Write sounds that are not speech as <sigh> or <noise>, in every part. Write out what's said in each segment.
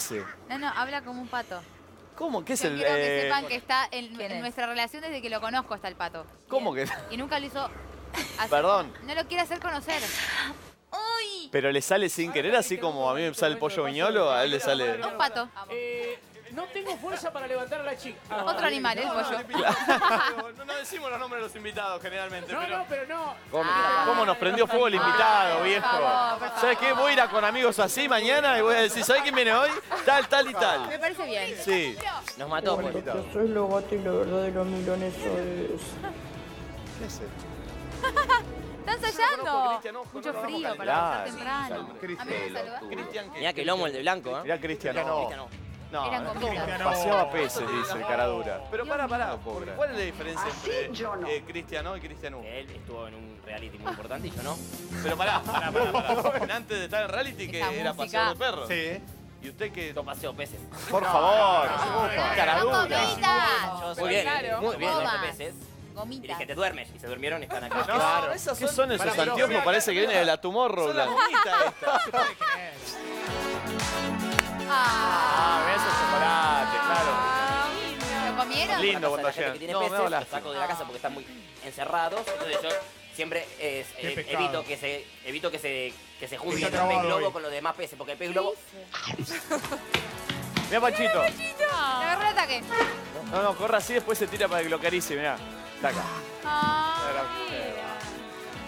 hace? No, no, habla como un pato. ¿Cómo? ¿Qué es Yo el...? quiero que eh, sepan que está en, ¿Quién en es? nuestra relación desde que lo conozco está el pato. ¿Cómo que...? Y nunca lo hizo así. Perdón. No lo quiere hacer conocer. ¡Uy! Pero le sale sin querer, así como a mí me sale el pollo viñolo, a él le sale... Un pato. Eh, no tengo fuerza para levantar a la chica. Ah, Otro animal, el pollo. No, no decimos los nombres de los invitados generalmente, No, no, pero no. ¿Cómo, Ah. cómo nos prendió fuego el invitado, por viejo? favor, por ¿Sabes qué? Voy a ir a con amigos así mañana y voy a decir, ¿sabes quién viene hoy? Tal, tal y Me tal. parece bien. Sí. Nos mató. Pues. yo soy Lobato y la verdad de la milanesa es... ¿Qué es ¡Está ensayando! Cristian, no, Mucho no, frío para claro, empezar temprano. Cristian. Me ¿qué? Mirá que lomo el de blanco, ¿eh? Mirá Cristian, no. Cristian no. No, Eran no, gomitas. paseaba peces, dice el cara dura. Pero para, para, pobre. ¿cuál es la diferencia Así entre yo no. eh, Cristian O y Cristian U? Él estuvo en un reality muy importante y yo no. Pero pará, <laughs> pará, pará, pará. Antes de estar en reality, que era música. paseador de perros. Sí. ¿Y usted qué? Yo paseo peces. Por favor, cara ¡Son dura. gomitas! Muy bien, Claro. muy bien, Gomas. peces. Y Gomitas. dije, te duermes. Y se durmieron y están acá. Claro. ¿Qué son esos anteojos? Parece que viene de la Tomorrowland. Ah, <laughs> Ah, ves esos chocolates, claro. ¿Lo comieron? Lindo Cuando cuando pasa la gente que tiene No, me peces, los lástima. saco de la casa porque están muy encerrados. Entonces yo siempre eh, eh, evito que se evito que se que se Está el pez trabado globo hoy. con los demás peces, porque el pez globo <laughs> Mira, Panchito. Le agarró el ataque. No, no, corre así, después se tira para que lo acaricie, mirá. Taca. Ay,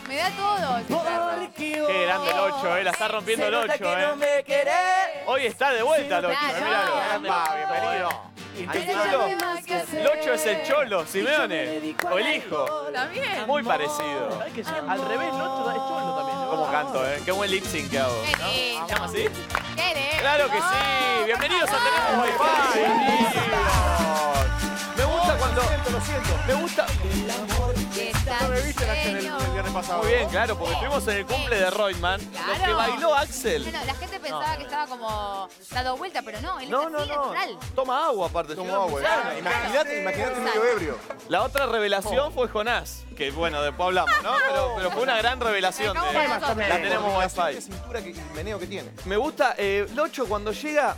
me da todo. ese perro. Qué grande el 8, eh. La está rompiendo el 8, eh. me querés. Hoy está de vuelta el 8, Claro. va, bienvenido. No. El 8 es el cholo, Simeone. O el hijo. También. Muy parecido. Al revés, el otro es cholo también. ¿no? ¿Cómo canto, eh? Qué buen lip sync que hago. ¿Se llama así? ¿Qué lindo. Claro que sí. Bienvenidos a Tenemos Wi-Fi. Gusta cuando... Lo siento, Me gusta... No me viste Muy bien, claro, porque estuvimos en el cumple de Reutemann. Lo que Claro. bailó Axel. No, no, la gente pensaba que estaba como dado vuelta, pero no, él No, es no, así, no. natural. Toma agua aparte. No, agua. Imagínate, imagínate medio ebrio. La otra revelación fue Jonás, que bueno, después hablamos, ¿no? Pero, pero fue una gran revelación. La tenemos La wifi. cintura que, meneo que tiene. Me gusta, eh, Locho cuando llega,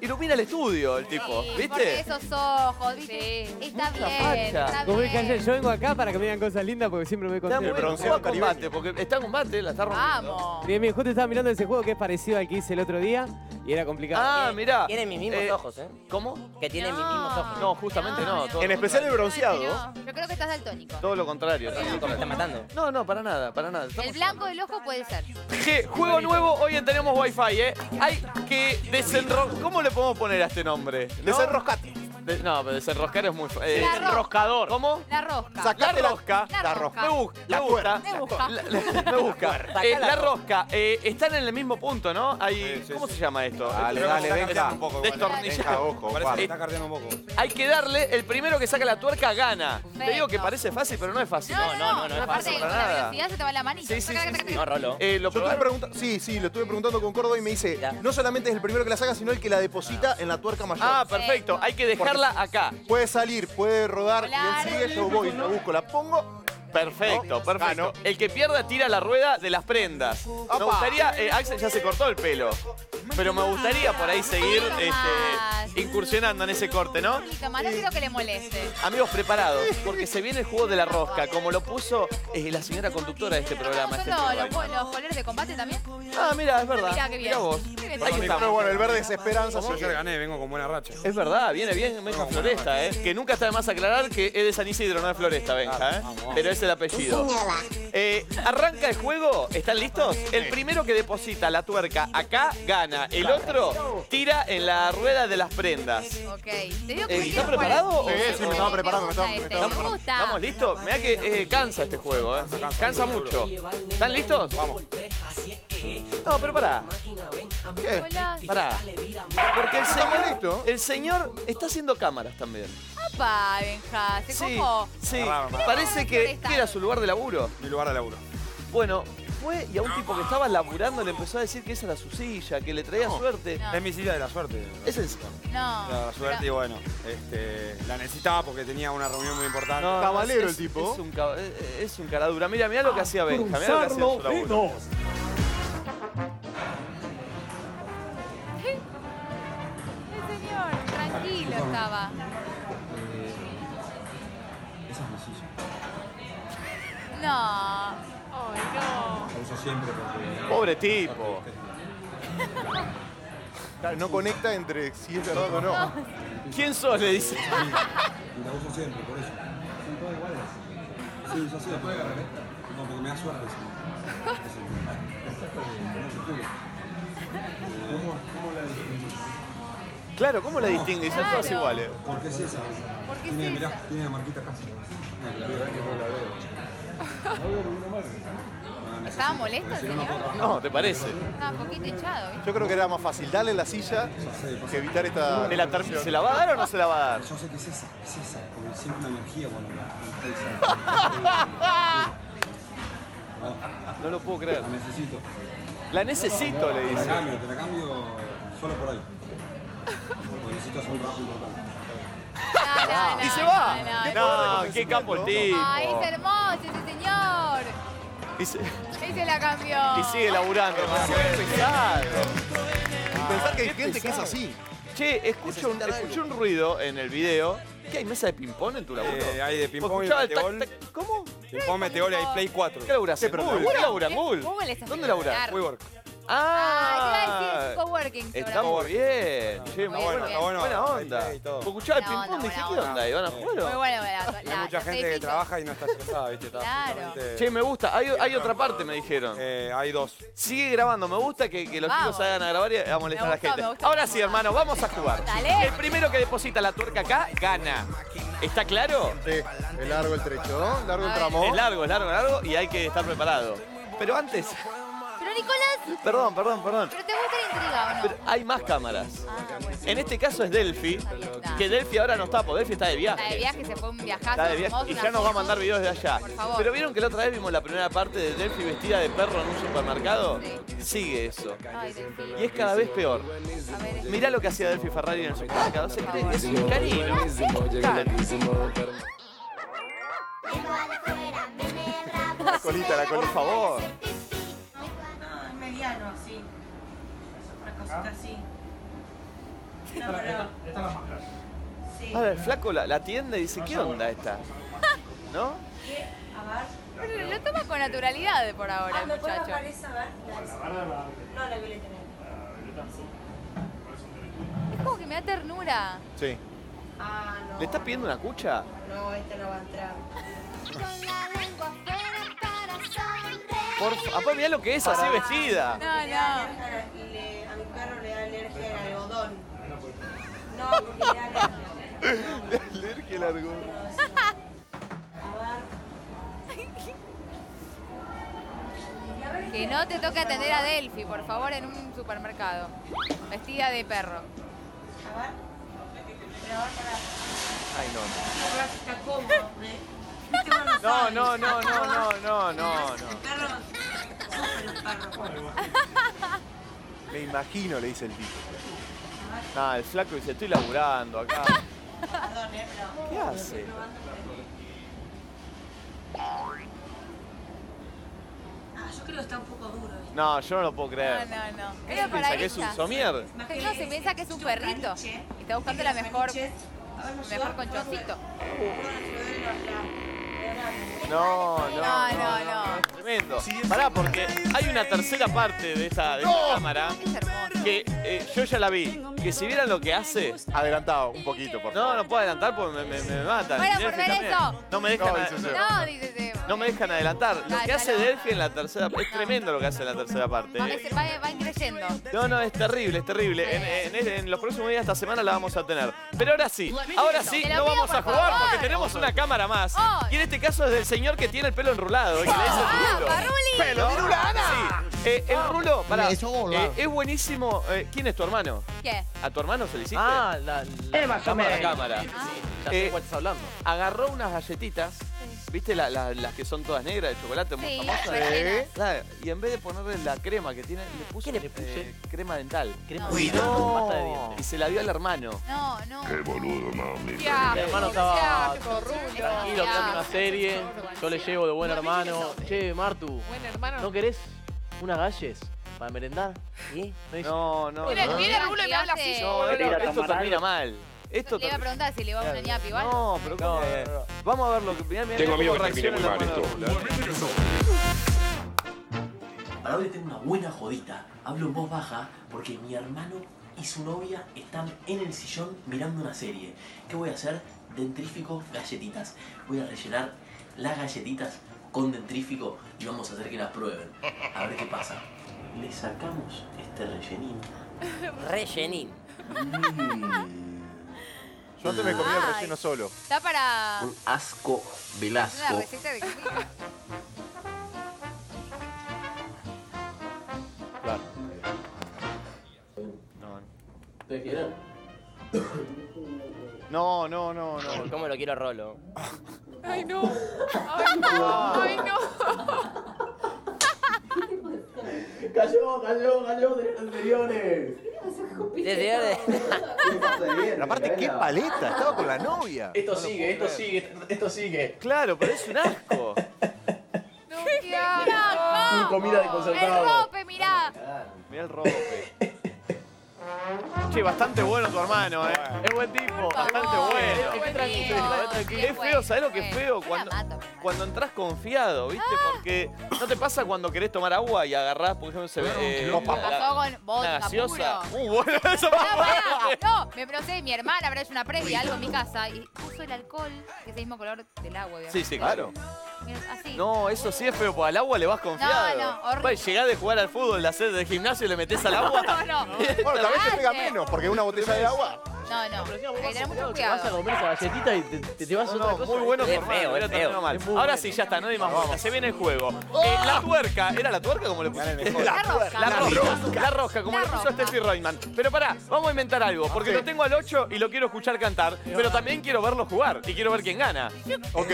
ilumina el estudio el tipo, Sí, ¿viste? Esos ojos, ¿viste? Está Mucha bien, facha. está Como dije ayer, bien. yo vengo acá para que me digan cosas lindas porque siempre me Está muy bien, bronceado juega caribeño. combate, porque está en combate, la está rompiendo. Vamos. Bien, bien, justo estaba mirando ese juego que es parecido al que hice el otro día y era complicado. Ah, mirá. Tiene mis mismos Eh, ojos, ¿eh? ¿Cómo? Que tiene mis mismos ojos. No, justamente no. todo En lo especial el contrario. bronceado. No, yo creo que estás daltónico. Todo lo contrario. Me está matando. No, no, para nada, para nada. El blanco del ojo puede ser. Je, juego nuevo, hoy en tenemos wifi, ¿eh? Hay que desenroscar. ¿Cómo le podemos poner a este nombre? ¿No? Desenroscate. De- no, pero desenroscar es muy fácil. La ro- enroscador. ¿Cómo? La rosca. Sacate la rosca. La rosca. Me, bu- La me gusta. Me busca. La- la- me busca. Eh, la rosca. eh, están en el mismo punto, ¿no? Hay, Sí, sí, ¿Cómo sí. se llama esto? Dale, Esto dale, venga. Un poco, Destornillar. Venga, ojo, Parece- vale. eh, hay que darle, el primero que saca la tuerca gana. Te digo que Perfecto. parece fácil, pero no es fácil. No, no, no, no, no es Aparte, fácil con para la nada. velocidad se te va la manita. Sí, sí, sí, sí. No, Rolo. Eh, lo Yo estuve probaron. preguntando, sí, sí, lo estuve preguntando con Córdoba y me dice, Ya. no solamente es el primero que la saca, sino el que la deposita en la tuerca mayor. Ah, perfecto. Hay que dejarla acá. Puede salir, puede rodar, y sigue, yo voy, la busco, la pongo. Perfecto, perfecto. gano. El que pierda tira la rueda de las prendas. Me gustaría, eh, Axel ya se cortó el pelo, pero me gustaría por ahí seguir este, incursionando en ese corte, ¿no? Poquito más, no quiero que le moleste. Amigos, preparados, porque se viene el juego de la rosca, como lo puso eh, la señora conductora de este programa. ¿Son este los, programa. los, los colores de combate también? Ah, mira, es verdad. Mirá qué bien. Mirá vos. Qué bien. Ahí Pero estamos. bueno, el verde es esperanza. Yo ayer gané, vengo con buena racha. Es verdad, viene bien Benja Floresta, ¿eh? Que nunca está de más aclarar que es de San Isidro, no de Floresta, Benja, ¿eh? Pero es el apellido. Eh, arranca el juego, ¿están listos? El primero que deposita la tuerca acá gana, el otro tira en la rueda de las prendas. Ok. Te digo Eh, que ¿está preparado? Sí, sí, me estaba preparando, me estaba- me Me estaba gusta. este, ¿Estamos listos? Mirá que eh, cansa este juego, ¿eh? Cansa mucho. ¿Están listos? Vamos. No, pero pará. ¿Qué? Hola. Pará. Porque el ¿Estamos señor, el señor está haciendo cámaras también. Opa, Benja. Se Sí, cojó. sí. Agarraron, Parece que, era su lugar de laburo. Mi lugar de laburo. Bueno, fue y a un tipo que estaba laburando le empezó a decir que esa era su silla, que le traía suerte. No. Es mi silla de la suerte. Es el... No. La suerte y bueno, este, la necesitaba porque tenía una reunión muy importante. No, Cabalero es- el tipo. Es un, cab- es- es un cara dura. Mira, mira lo que hacía Benja. Mira lo que hacía en su laburo. <laughs> No. Ay, no. Pobre tipo. Claro, no conecta entre si es verdad o no. ¿Quién sos? Le dice. La uso siempre, por eso. Son todas iguales. Sí, yo sí la puedo agarrar, ¿eh? No, porque me da suerte. sí. Eso. No se puede. ¿Cómo, cómo la distinguís? Claro, ¿cómo la distingues? Son todas iguales. Porque es esa. ¿Por qué Tiene, es mirá, esa? tiene la marquita casi. La verdad que no la veo. No. No, ¿Estaba molesto el señor? No, ¿te parece? Estaba un poquito hinchado, ¿viste? Yo creo que era más fácil darle la silla que evitar esta. ¿Me la ter- ¿Se la va a dar o no se la va a dar? Yo sé que es esa, es esa, porque siento una energía cuando la No lo puedo creer. La necesito. La necesito, le Te la dice. cambio, te la cambio solo por ahí. Porque necesito hacer un trabajo importante. No, no, no, Y se va. no, No, qué capo el tipo. Ay, es hermoso ese señor. Y, se- Ahí se la cambió. y sigue laburando. Qué pesado. Y pensar que hay gente que es así. Che, escucho un, escuché un ruido en el video. ¿Qué hay mesa de ping-pong en tu laburo? Eh, hay de ping-pong y metegol. tac, tac. ¿Cómo? Ping-pong, metegol y hay Play 4. ¿Qué laburás? Sí, pero ¿En Google? ¿Qué laburás? ¿Dónde laburás? WeWork. Ah, Ah, coworking. está muy bien. Che, muy Muy bien. bueno, buena onda. escuchaba el ping-pong y dije, ¿qué onda? ¿Y van a Muy jugar? bueno, la, Hay mucha gente que trabaja y no está estresada, ¿viste? Está Claro. Che, me gusta. Hay, hay otra parte, me dijeron. Eh, hay dos. Sigue grabando, me gusta que, que los chicos salgan a grabar y a molestar a la gente. Ahora sí, hermano, vamos a jugar. Dale. El primero que deposita la tuerca acá, gana. ¿Está claro? Sí, es largo el trecho, ¿no? Largo el tramo. Es largo, es largo, es largo y hay que estar preparado. Pero antes, Nicolás, perdón, perdón, perdón. ¿pero te gusta la intriga o no? Pero hay más cámaras. Ah, bueno. En este caso es Delphi, está. que Delphi ahora no está, porque Delphi está de Está de viaje. viaje, se fue un viajazo. Está de viaje y ya nos va a mandar videos de allá. Por favor. Pero vieron que la otra vez vimos la primera parte de Delphi vestida de perro en un supermercado. Sí. Sigue eso. Ay. Y es cada vez peor. A ver, este- Mirá lo que hacía Delphi Ferrari en el supermercado. Se cree que es un canino. La colita, la Por colita. favor. No, es mediano, así. Una cosita así. No, pero... Sí. Ahora el flaco la, la atiende y dice, ¿qué onda esta? ¿No? ¿Qué? A ver. Pero lo toma con naturalidad por ahora, Ah, ¿me muchacho. bajar esa? A ver. La esa. No, la violeta. Es como que me da ternura. Sí. Ah, no. ¿Le estás pidiendo una cucha? No, esta no va a entrar. Por fa- Apá, mirá lo que es así vestida. No, Le da no. le- a mi perro le da alergia al algodón. No, porque <laughs> le da alergia. Alergia al algodón. A ver. Que no te toque atender a Delphi, por favor, en un supermercado. Vestida de perro. A ver. Pero ahora para. Ay, no. Está cómodo. ¿eh? No, no, no, no, no, no, no, El no. Me imagino, le dice el tipo. Ah, el flaco dice, estoy laburando acá. Perdón, eh, pero. ¿Qué hace? Ah, yo creo que está un poco duro. ¿viste? No, yo no lo puedo No, creer. no, no. ¿Qué Pero se por piensa ahí que es un está. somier? No, se piensa que es un perrito. caniche. Y está buscando la mejor, caniches- A ver, ¿me mejor conchoncito. No, no, No, no, no. Tremendo. Pará, porque hay una tercera parte de esta, de esta cámara Es hermoso. que eh, yo ya la vi. Que si vieran lo que hace, Adelantado un poquito, por favor. no, no puedo adelantar porque me, me- me matan. Bueno, por ver eso. No me dejan, No. No, dice Seba. No me dejan adelantar. Lo que hace. Delphi en la tercera es tremendo lo que hace en la tercera parte. Va, eh. se va, va creyendo. No, no, es terrible, es terrible. En, en- en los próximos días esta semana la vamos a tener. Pero ahora sí, ahora sí, no vamos a jugar porque tenemos una cámara más. Y en este caso es del señor que tiene el pelo enrulado y que le dice ¡Ah, rulo. ¡Pelo de Rulana! Sí. Eh, el rulo, hola. eh, es buenísimo. Eh, ¿Quién es tu hermano? ¿Qué? ¿A tu hermano se le hiciste? Ah, la, la cámara. la cámara. Ah, Ya sé Eh, cuál estás hablando. Agarró unas galletitas, ¿viste la- la- las que son todas negras de chocolate muy Sí, famosas? rellenas. Claro, y en vez de ponerle la crema que tiene, le puso ¿Qué le puse? eh, crema dental. Crema No. de pasta de dientes. Y se la dio al hermano. No, no. Qué boludo, mami. Qué asco, Mi hermano qué estaba asco, Rulo. Tranquilo, Qué mirando una asco. serie. Yo le llevo de buen hermano. Che, Martu, Buen hermano. ¿no querés unas galles para merendar? ¿Sí? Dice, No, no, Viene, no. viene Rulo y me habla así. No, termina mal. Esto Le iba a preguntar si le iba a una ñapa igual. No, pero ¿cómo? Vamos a ver lo que. Mirá, mirá Tengo amigos que reacciona muy mal esto. Para hoy tengo una buena jodita. Hablo en voz baja porque mi hermano y su novia están en el sillón mirando una serie. ¿Qué voy a hacer? Dentrífico galletitas. Voy a rellenar las galletitas con dentrífico y vamos a hacer que las prueben. A ver qué pasa. Le sacamos este rellenín. Rellenín. Yo antes me comía el Ay. relleno solo. Está para Un asco una velasco. receta de comida. Claro. ¿Ustedes quieren? No, no, no, no. ¿Cómo lo quiero rolo? Ay, no. Ay, no. Ay, no. <laughs> Cayó, cayó, cayó de las anteriores. <laughs> Pero aparte, qué paleta, estaba con la novia. Esto sigue, esto sigue, esto sigue. Claro, pero es un asco. <laughs> No, qué asco. Mi comida de El rope, mirá. Mirá el rope. Che, bastante bueno tu hermano, eh. Es buen tipo, bastante bueno. Buen tipo. Es feo, ¿sabes lo que es feo? Cuando. Cuando entras confiado, ¿viste? Porque no te pasa cuando querés tomar agua y agarrás, por ejemplo, se ve. eh, No, Me la- pasó con una gaseosa. puro. Uh, bueno, <laughs> eso No, pará, no, me sé, mi hermana habrá hecho una previa, algo en mi casa, y puso el alcohol, que es el mismo color del agua, obviamente. Sí, sí, claro. Así. No, eso sí es feo, porque al agua le vas confiado. No, no, horrible. Llegás de jugar al fútbol, de hacer de gimnasio y le metes al agua. No, no. <laughs> Bueno, tal vez te pega menos, porque una botella de agua. No, no. Hay que tener mucho Te vas a cuidado. comer esa galletita y te, te, te vas a No, otra no, cosa. muy bueno Es feo, es feo. terminado mal. Es muy Ahora bueno. sí, ya está, no hay más vueltas, se viene el juego. Eh, la tuerca, ¿era la tuerca como le pusiste? La roja. La roja, la roja, como La le puso. Steffi Reutemann. Pero pará, vamos a inventar algo, porque lo tengo al 8 y lo quiero escuchar cantar, pero también quiero verlo jugar y quiero ver quién gana. Ok.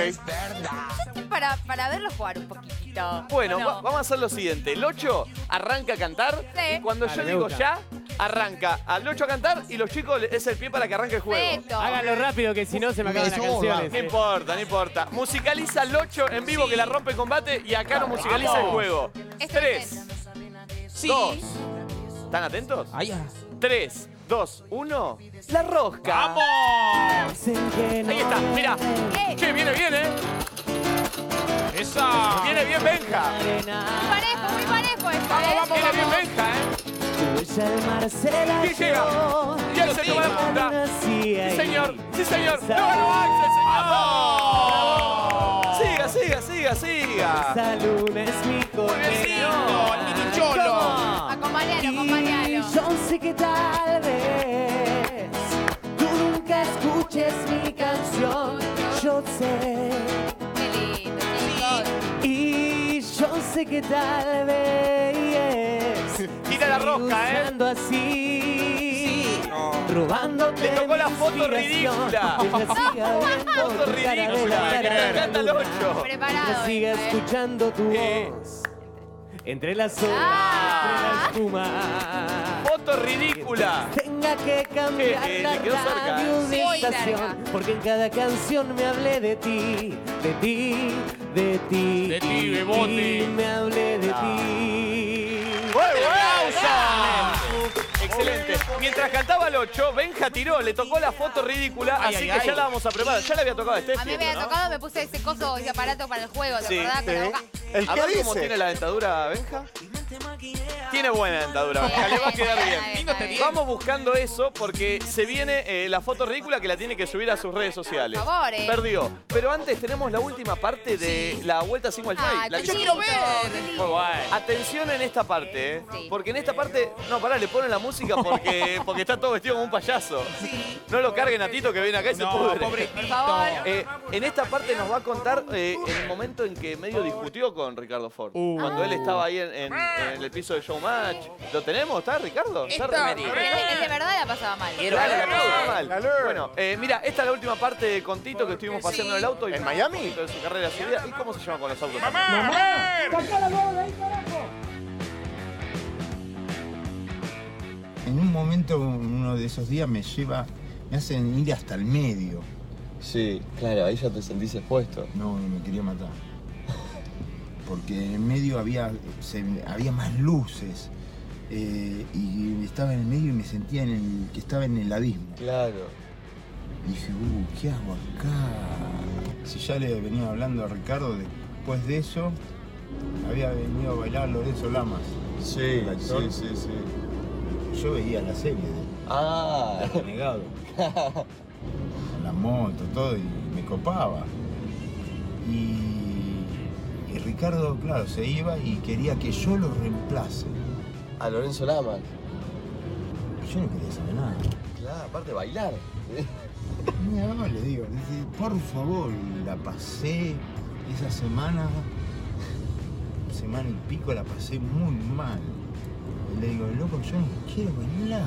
Para, para verlo jugar un poquitito. Bueno, ¿o no? va- vamos a hacer lo siguiente. El 8 arranca a cantar Sí. y cuando Dale, yo me digo gusta. ya, arranca al 8 a cantar y los chicos le- es el pie para que arranque el juego. Perfecto. Háganlo rápido que si no se me acaban las canciones. No eh. importa, no importa. Musicaliza el 8 en vivo que la rompe combate y acá no musicaliza el juego. Esto 3, es 2. ¿Están atentos? Ahí ya. 3, 2, 1. La rosca. ¡Vamos! Ahí está, mira. Che, viene bien, ¿eh? ¡Esa! Viene bien Benja. Muy parejo, muy parejo esto, ¿eh? Viene bien Benja, ¿eh? ¿Quién llega? Y él se toma la punta. Sí, señor. Sí, señor. ¡No ganó Axel, señor! Siga, siga, siga, siga. Esa luna es mi Muy bien, señor. Acompañalo, acompañalo. yo sé que tal vez sé que tal vez. Tira la rosca, ¿eh? Así. Robándote Le tocó la foto ridícula. <laughs> <laughs> Foto ridícula. la Me cara encanta el de 8. Preparado. Mientras siga ¿eh? escuchando tu Eh. voz entre las olas, Ah. entre la espuma. Foto ridícula. Tenga que cambiar Eh, eh, la radio eh. de Muy estación, porque en cada canción me hablé de ti, de ti, de ti, De ti, y- Bebote. y me hablé de ti. Excelente. Mientras cantaba el 8, Benja tiró, le tocó la foto ridícula, Ay, así ay, que ya la vamos a preparar. Ya le había tocado a A Steffi. mí me había ¿no? tocado, me puse ese coso, ese aparato para el juego, ¿te Sí, acordás? Con la sí. boca. ¿El A qué ver cómo tiene la dentadura, Benja. Tiene buena dentadura, <laughs> le va a quedar bien. Vamos buscando eso porque se viene eh, la foto ridícula que la tiene que subir a sus redes sociales. Por favor, eh. Perdió. Pero antes tenemos la última parte de la vuelta sin wifi. Ah, la lindo, qué lindo. Atención en esta parte, ¿eh? Sí. Porque en esta parte. No, pará, le ponen la música porque, <laughs> porque está todo vestido como un payaso. No lo carguen a Tito que viene acá y se pudre. Por favor. Eh, en esta parte nos va a contar eh, el momento en que medio discutió con Ricardo Ford. Cuando él estaba ahí en, en- en el piso de Showmatch. ¿Lo tenemos? ¿Está, Ricardo? ¿Está él de verdad la pasaba mal. Quiero la. Bueno, eh, mira, esta es la última parte con Tito que estuvimos paseando en el auto. y ¿En Miami? un poquito De su carrera. ¿Y cómo se llama con los autos? En un momento, uno de esos días me lleva, me hacen ir hasta el medio. Sí, claro, ahí ya te sentís expuesto. No, me quería matar. Porque en el medio había, se- había más luces. eh, y estaba en el medio y me sentía en el, que estaba en el abismo. Claro. Dije, uh, ¿qué hago acá? Si ya le venía hablando a Ricardo, después de eso, había venido a bailar Lorenzo Lamas. Sí, sí, sí, sí. Yo veía la serie de Ah. Renegado. <laughs> la moto, todo, y me copaba. Y, y Ricardo, claro, se iba y quería que yo lo reemplace. A Lorenzo Lama. Yo no quería saber nada. Claro, aparte bailar. No, le digo, dice, por favor, la pasé esa semana, semana y pico la pasé muy mal. Y le digo, loco, yo no quiero bailar.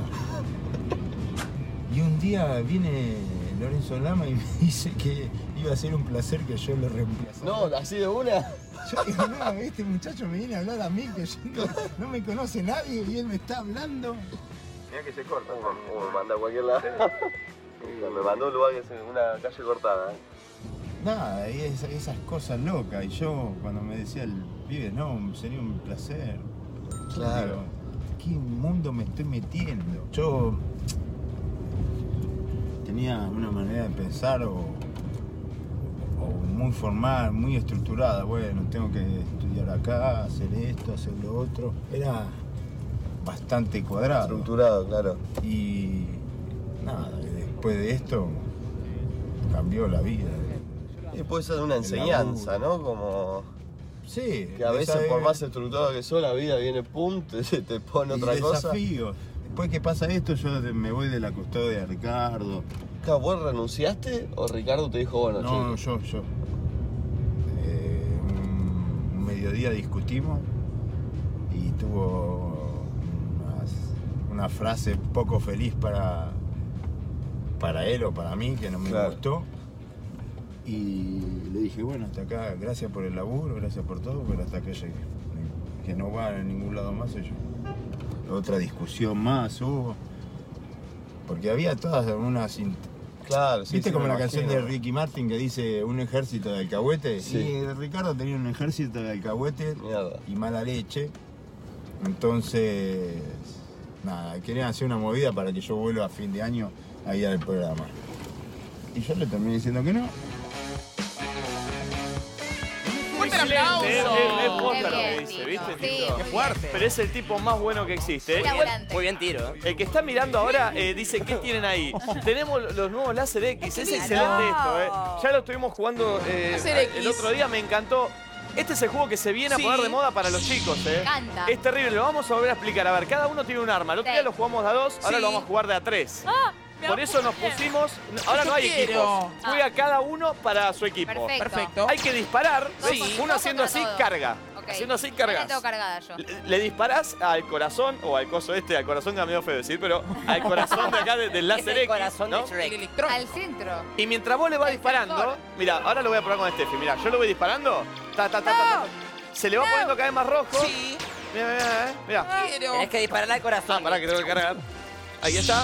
Y un día viene Lorenzo Lama y me <laughs> dice que iba a ser un placer que yo lo reemplazara. No, así de una. Yo digo, no, este muchacho me viene a hablar a mí que yo no, no me conoce nadie y él me está hablando. Mira que se corta. Uh, me manda a cualquier lado. me mandó a un lugar que es una calle cortada. ¿eh? Nada, y es- esas cosas locas. Y yo, cuando me decía el pibe, no, sería un placer. Claro. digo, ¿Qué mundo me estoy metiendo? Yo tenía una manera de pensar o, o muy formal, muy estructurada. Bueno, tengo que estudiar acá, hacer esto, hacer lo otro. Era bastante cuadrado. Estructurado, claro. Y nada, después de esto cambió la vida. Y puede ser una enseñanza, ¿no? Como Sí. que a veces por más estructurado que sos, la vida viene pum, te, te pone y otra cosa. desafíos. Después que pasa esto, yo me voy de la custodia de Ricardo. Claro, ¿Vos renunciaste o Ricardo te dijo, bueno, No, chico? yo, yo. Eh, un, mediodía discutimos y tuvo unas- una frase poco feliz para, para él o para mí que no me Claro. gustó. Y le dije, bueno, hasta acá, gracias por el laburo, gracias por todo, pero hasta acá llegué. Que no va a ningún lado más yo. Otra discusión más hubo. Porque había todas unas in- Claro, sí, ¿Viste sí, como la canción de. Ricky Martin que dice un ejército de alcahuete? Sí. Y Ricardo tenía un ejército de alcahuete Mierda. y mala leche. Entonces, nada, querían hacer una movida para que yo vuelva a fin de año a ir al programa. Y yo le terminé diciendo que no. Aplauso! Es, es, es posta Qué lo que bien, dice, Tito. ¿viste, Sí. Tito? Qué fuerte. Pero es el tipo más bueno que existe. Muy Igual, laburante. Muy bien tiro, ¿eh? el que está mirando ahora eh, dice, ¿qué tienen ahí? Tenemos los nuevos Láser X. Es excelente esto, ¿eh? Ya lo estuvimos jugando eh, Láser X. el otro día, me encantó. Este es el juego que se viene Sí. a poner de moda para los chicos, ¿eh? Me encanta. Es terrible, lo vamos a volver a explicar. A ver, cada uno tiene un arma. El otro Sí. día lo jugamos de a dos, ahora Sí. lo vamos a jugar de a tres. Ah, Por eso nos pusimos. Ahora no hay equipos. Juega cada uno para su equipo. Perfecto. Perfecto. Hay que disparar. Sí. Uno haciendo así, carga. Haciendo así, Ya cargas. la tengo cargada yo. Le, le disparás al corazón, o al coso este, al corazón que me dio feo decir, pero al corazón de acá de- del <laughs> láser el X. corazón ¿no? de El. Al centro. Y mientras vos le vas disparando, mira, ahora lo voy a probar con Steffi. Mira, yo lo voy disparando. Ta, ta, ta, ta, ta, ta. Se le va poniendo cada vez más rojo. Sí. Mira, mira, mira, eh. Tenés que dispararle al corazón. Ah, pará que tengo que cargar. Ahí está.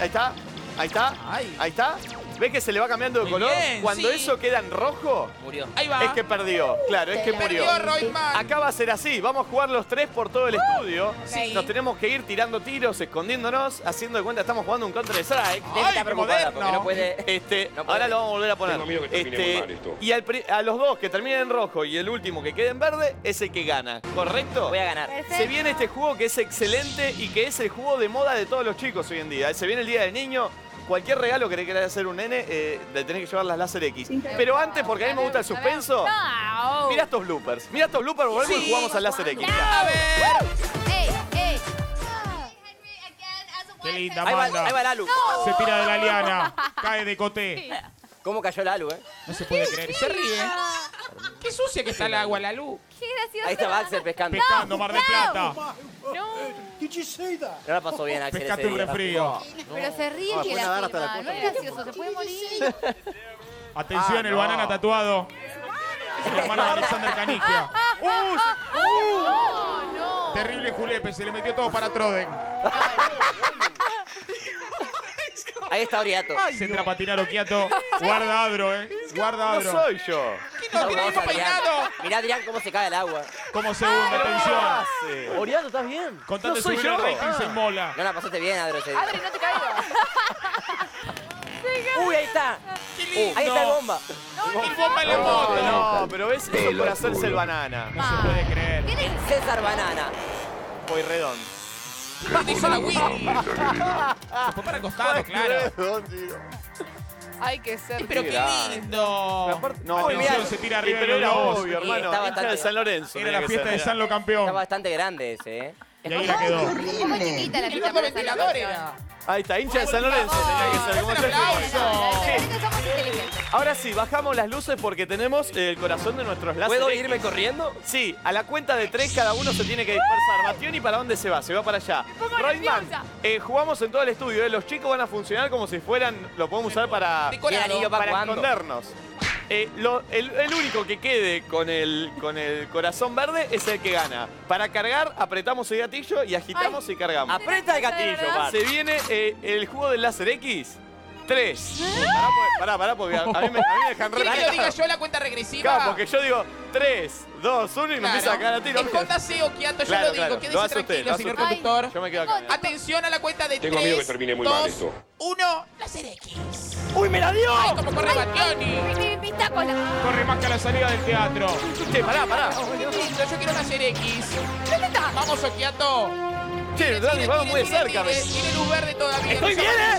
Ahí está. Ahí está. Ay. Ahí está. ¿Ves que se le va cambiando de Muy color? bien, Cuando sí. eso queda en rojo, Murió. Ahí va. es que perdió. Claro, es que murió. Perdió Royman. Acá va a ser así, vamos a jugar los tres por todo el estudio. Sí. Nos tenemos que ir tirando tiros, escondiéndonos, haciendo de cuenta estamos jugando un Counter Strike. Steffi Ay, está qué preocupada moderno. porque no puede. Este, No puede. ahora lo vamos a volver a poner. Tengo miedo que termine Este, muy mal esto. y al pri- a los dos que terminen en rojo y el último que quede en verde es el que gana, ¿correcto? Voy a ganar. Perfecto. Se viene este juego que es excelente y que es el juego de moda de todos los chicos hoy en día. Se viene el Día del Niño. Cualquier regalo que le quieras hacer un nene, eh, le tenés que llevar las láser X. Pero antes, porque a mí me gusta el suspenso, mira estos bloopers. Mira estos bloopers, volvemos y jugamos al láser X. A ver. Qué linda, Ahí va, ahí va Lalu. Se tira de la liana. <laughs> Cae de coté. ¿Cómo cayó Lalu, eh? No se puede creer. Se ríe. Qué sucia que está el agua, la luz. ¡Qué gracioso! Ahí está Axel pescando. Pescando, Mar del Plata. No la pasó bien, Axel. Pescaste ese un día. resfrío. Pero se ríe que la la filma. No es gracioso, se puede morir. Atención, Ah, el no. banana tatuado. Es el hermano de Alexander Canigia. Terrible Julepe, se le metió todo para Troden. Ahí está Oriato. Se entra a patinar Okiato. Guarda Adro, eh. Guarda No Adro. soy yo. No, tiene el mismo peinado. Mirá, Adrián, cómo se cae el agua. Como segundo, atención. Sí. Oriato, ¿estás bien? Con tal No soy subir yo. el rating se inmola. No la pasaste bien, Adro, ese día. Adri, no te caigas. <laughs> Uy, ahí está. lindo. Ahí está el bomba. El bomba en la No, moto. no, pero ves, eso por hacerse el banana. No se puede creer. César Banana. Voy redondo. ¿Dónde hizo la Wii? Se fue para el costado, claro. Hay que ser. Pero qué lindo. No, Atención, mirá, se tira arriba pero de era los obvio, hermano. está bastante- de San Lorenzo. Era tenía la que fiesta ser, de. San Lo Está campeón. bastante grande ese, ¿eh? Y ahí la quedó. Chiquita la. Ahí está, hincha de San Lorenzo. Tenía que ser. como Un yo aplauso. Sí. somos inteligentes. Ahora sí, bajamos las luces porque tenemos eh, el corazón de nuestros láseres. ¿Puedo irme corriendo? Sí, a la cuenta de tres cada uno se tiene que dispersar. Bationi, ¿para dónde se va? Se va para allá. Royman, eh, jugamos en todo el estudio. eh. Los chicos van a funcionar como si fueran, lo podemos usar para, Decorado. ¿Y el anillo para para cuándo? escondernos. Eh, lo- el, el único que quede con el, con el corazón verde es el que gana. Para cargar, apretamos el gatillo y agitamos y cargamos. Aprieta el gatillo, Bart. Se viene eh, el juego del láser X. Tres. Pará, pará, pará, porque a, a mí me, a mí me dejan re ¿Quiere que lo diga yo la cuenta regresiva? Claro, porque yo digo 3, 2, 1 y me empieza a a tiro. Escóndase o quieto, yo Claro, lo digo. claro. Lo hace usted, tranquilo, lo hace señor usted. conductor. Yo me quedo acá. Atención a la cuenta de Tengo 3, miedo que termine muy mal esto. 1, láser X. ¡Uy, me la dio! ¡Ay, como corre Bationi! Mi, mi, mi tacola. Corre más que a la salida del teatro. Che, pará, pará. Yo quiero láser X. ¿Dónde está? Vamos, Okiato. Che, Dani, vamos muy de cerca. Tiene, tiene luz verde todavía. Estoy bien, ¿eh?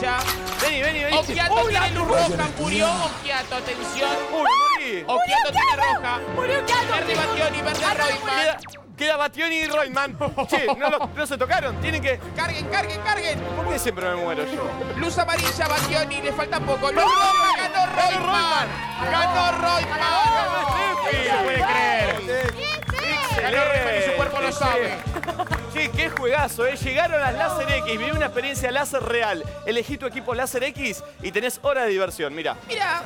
Vení, vení, vení. Okiato ¡Uy, tiene la luz roja, murió Okiato, atención. ¡Uy, morí! Okiato tiene roja. Murió Kiato. Verde Bationi, verde Queda, Reutemann. queda Bationi y Royman. Che, no, lo- no se tocaron. Tienen que... Carguen, carguen, carguen. ¿Por qué siempre me muero yo? Luz amarilla, Bationi, le falta poco. Luz roja, ganó Reutemann. Ganó Reutemann. No se puede creer. Ganó Reutemann y su cuerpo sabe. Che, qué juegazo, ¿eh? Llegaron las Láser X, viví una experiencia láser real. Elegí tu equipo Láser X y tenés hora de diversión, mira. Mira,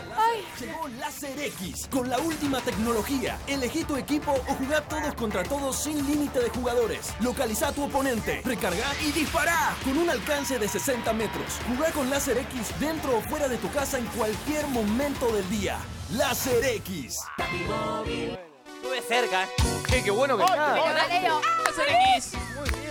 Llegó Láser X con la última tecnología. Elegí tu equipo o jugá todos contra todos sin límite de jugadores. Localiza a tu oponente, recarga y dispara con un alcance de 60 metros. Jugá con Láser X dentro o fuera de tu casa en cualquier momento del día. Láser X. Estuve cerca. Che, qué bueno que está. Leo. láser X.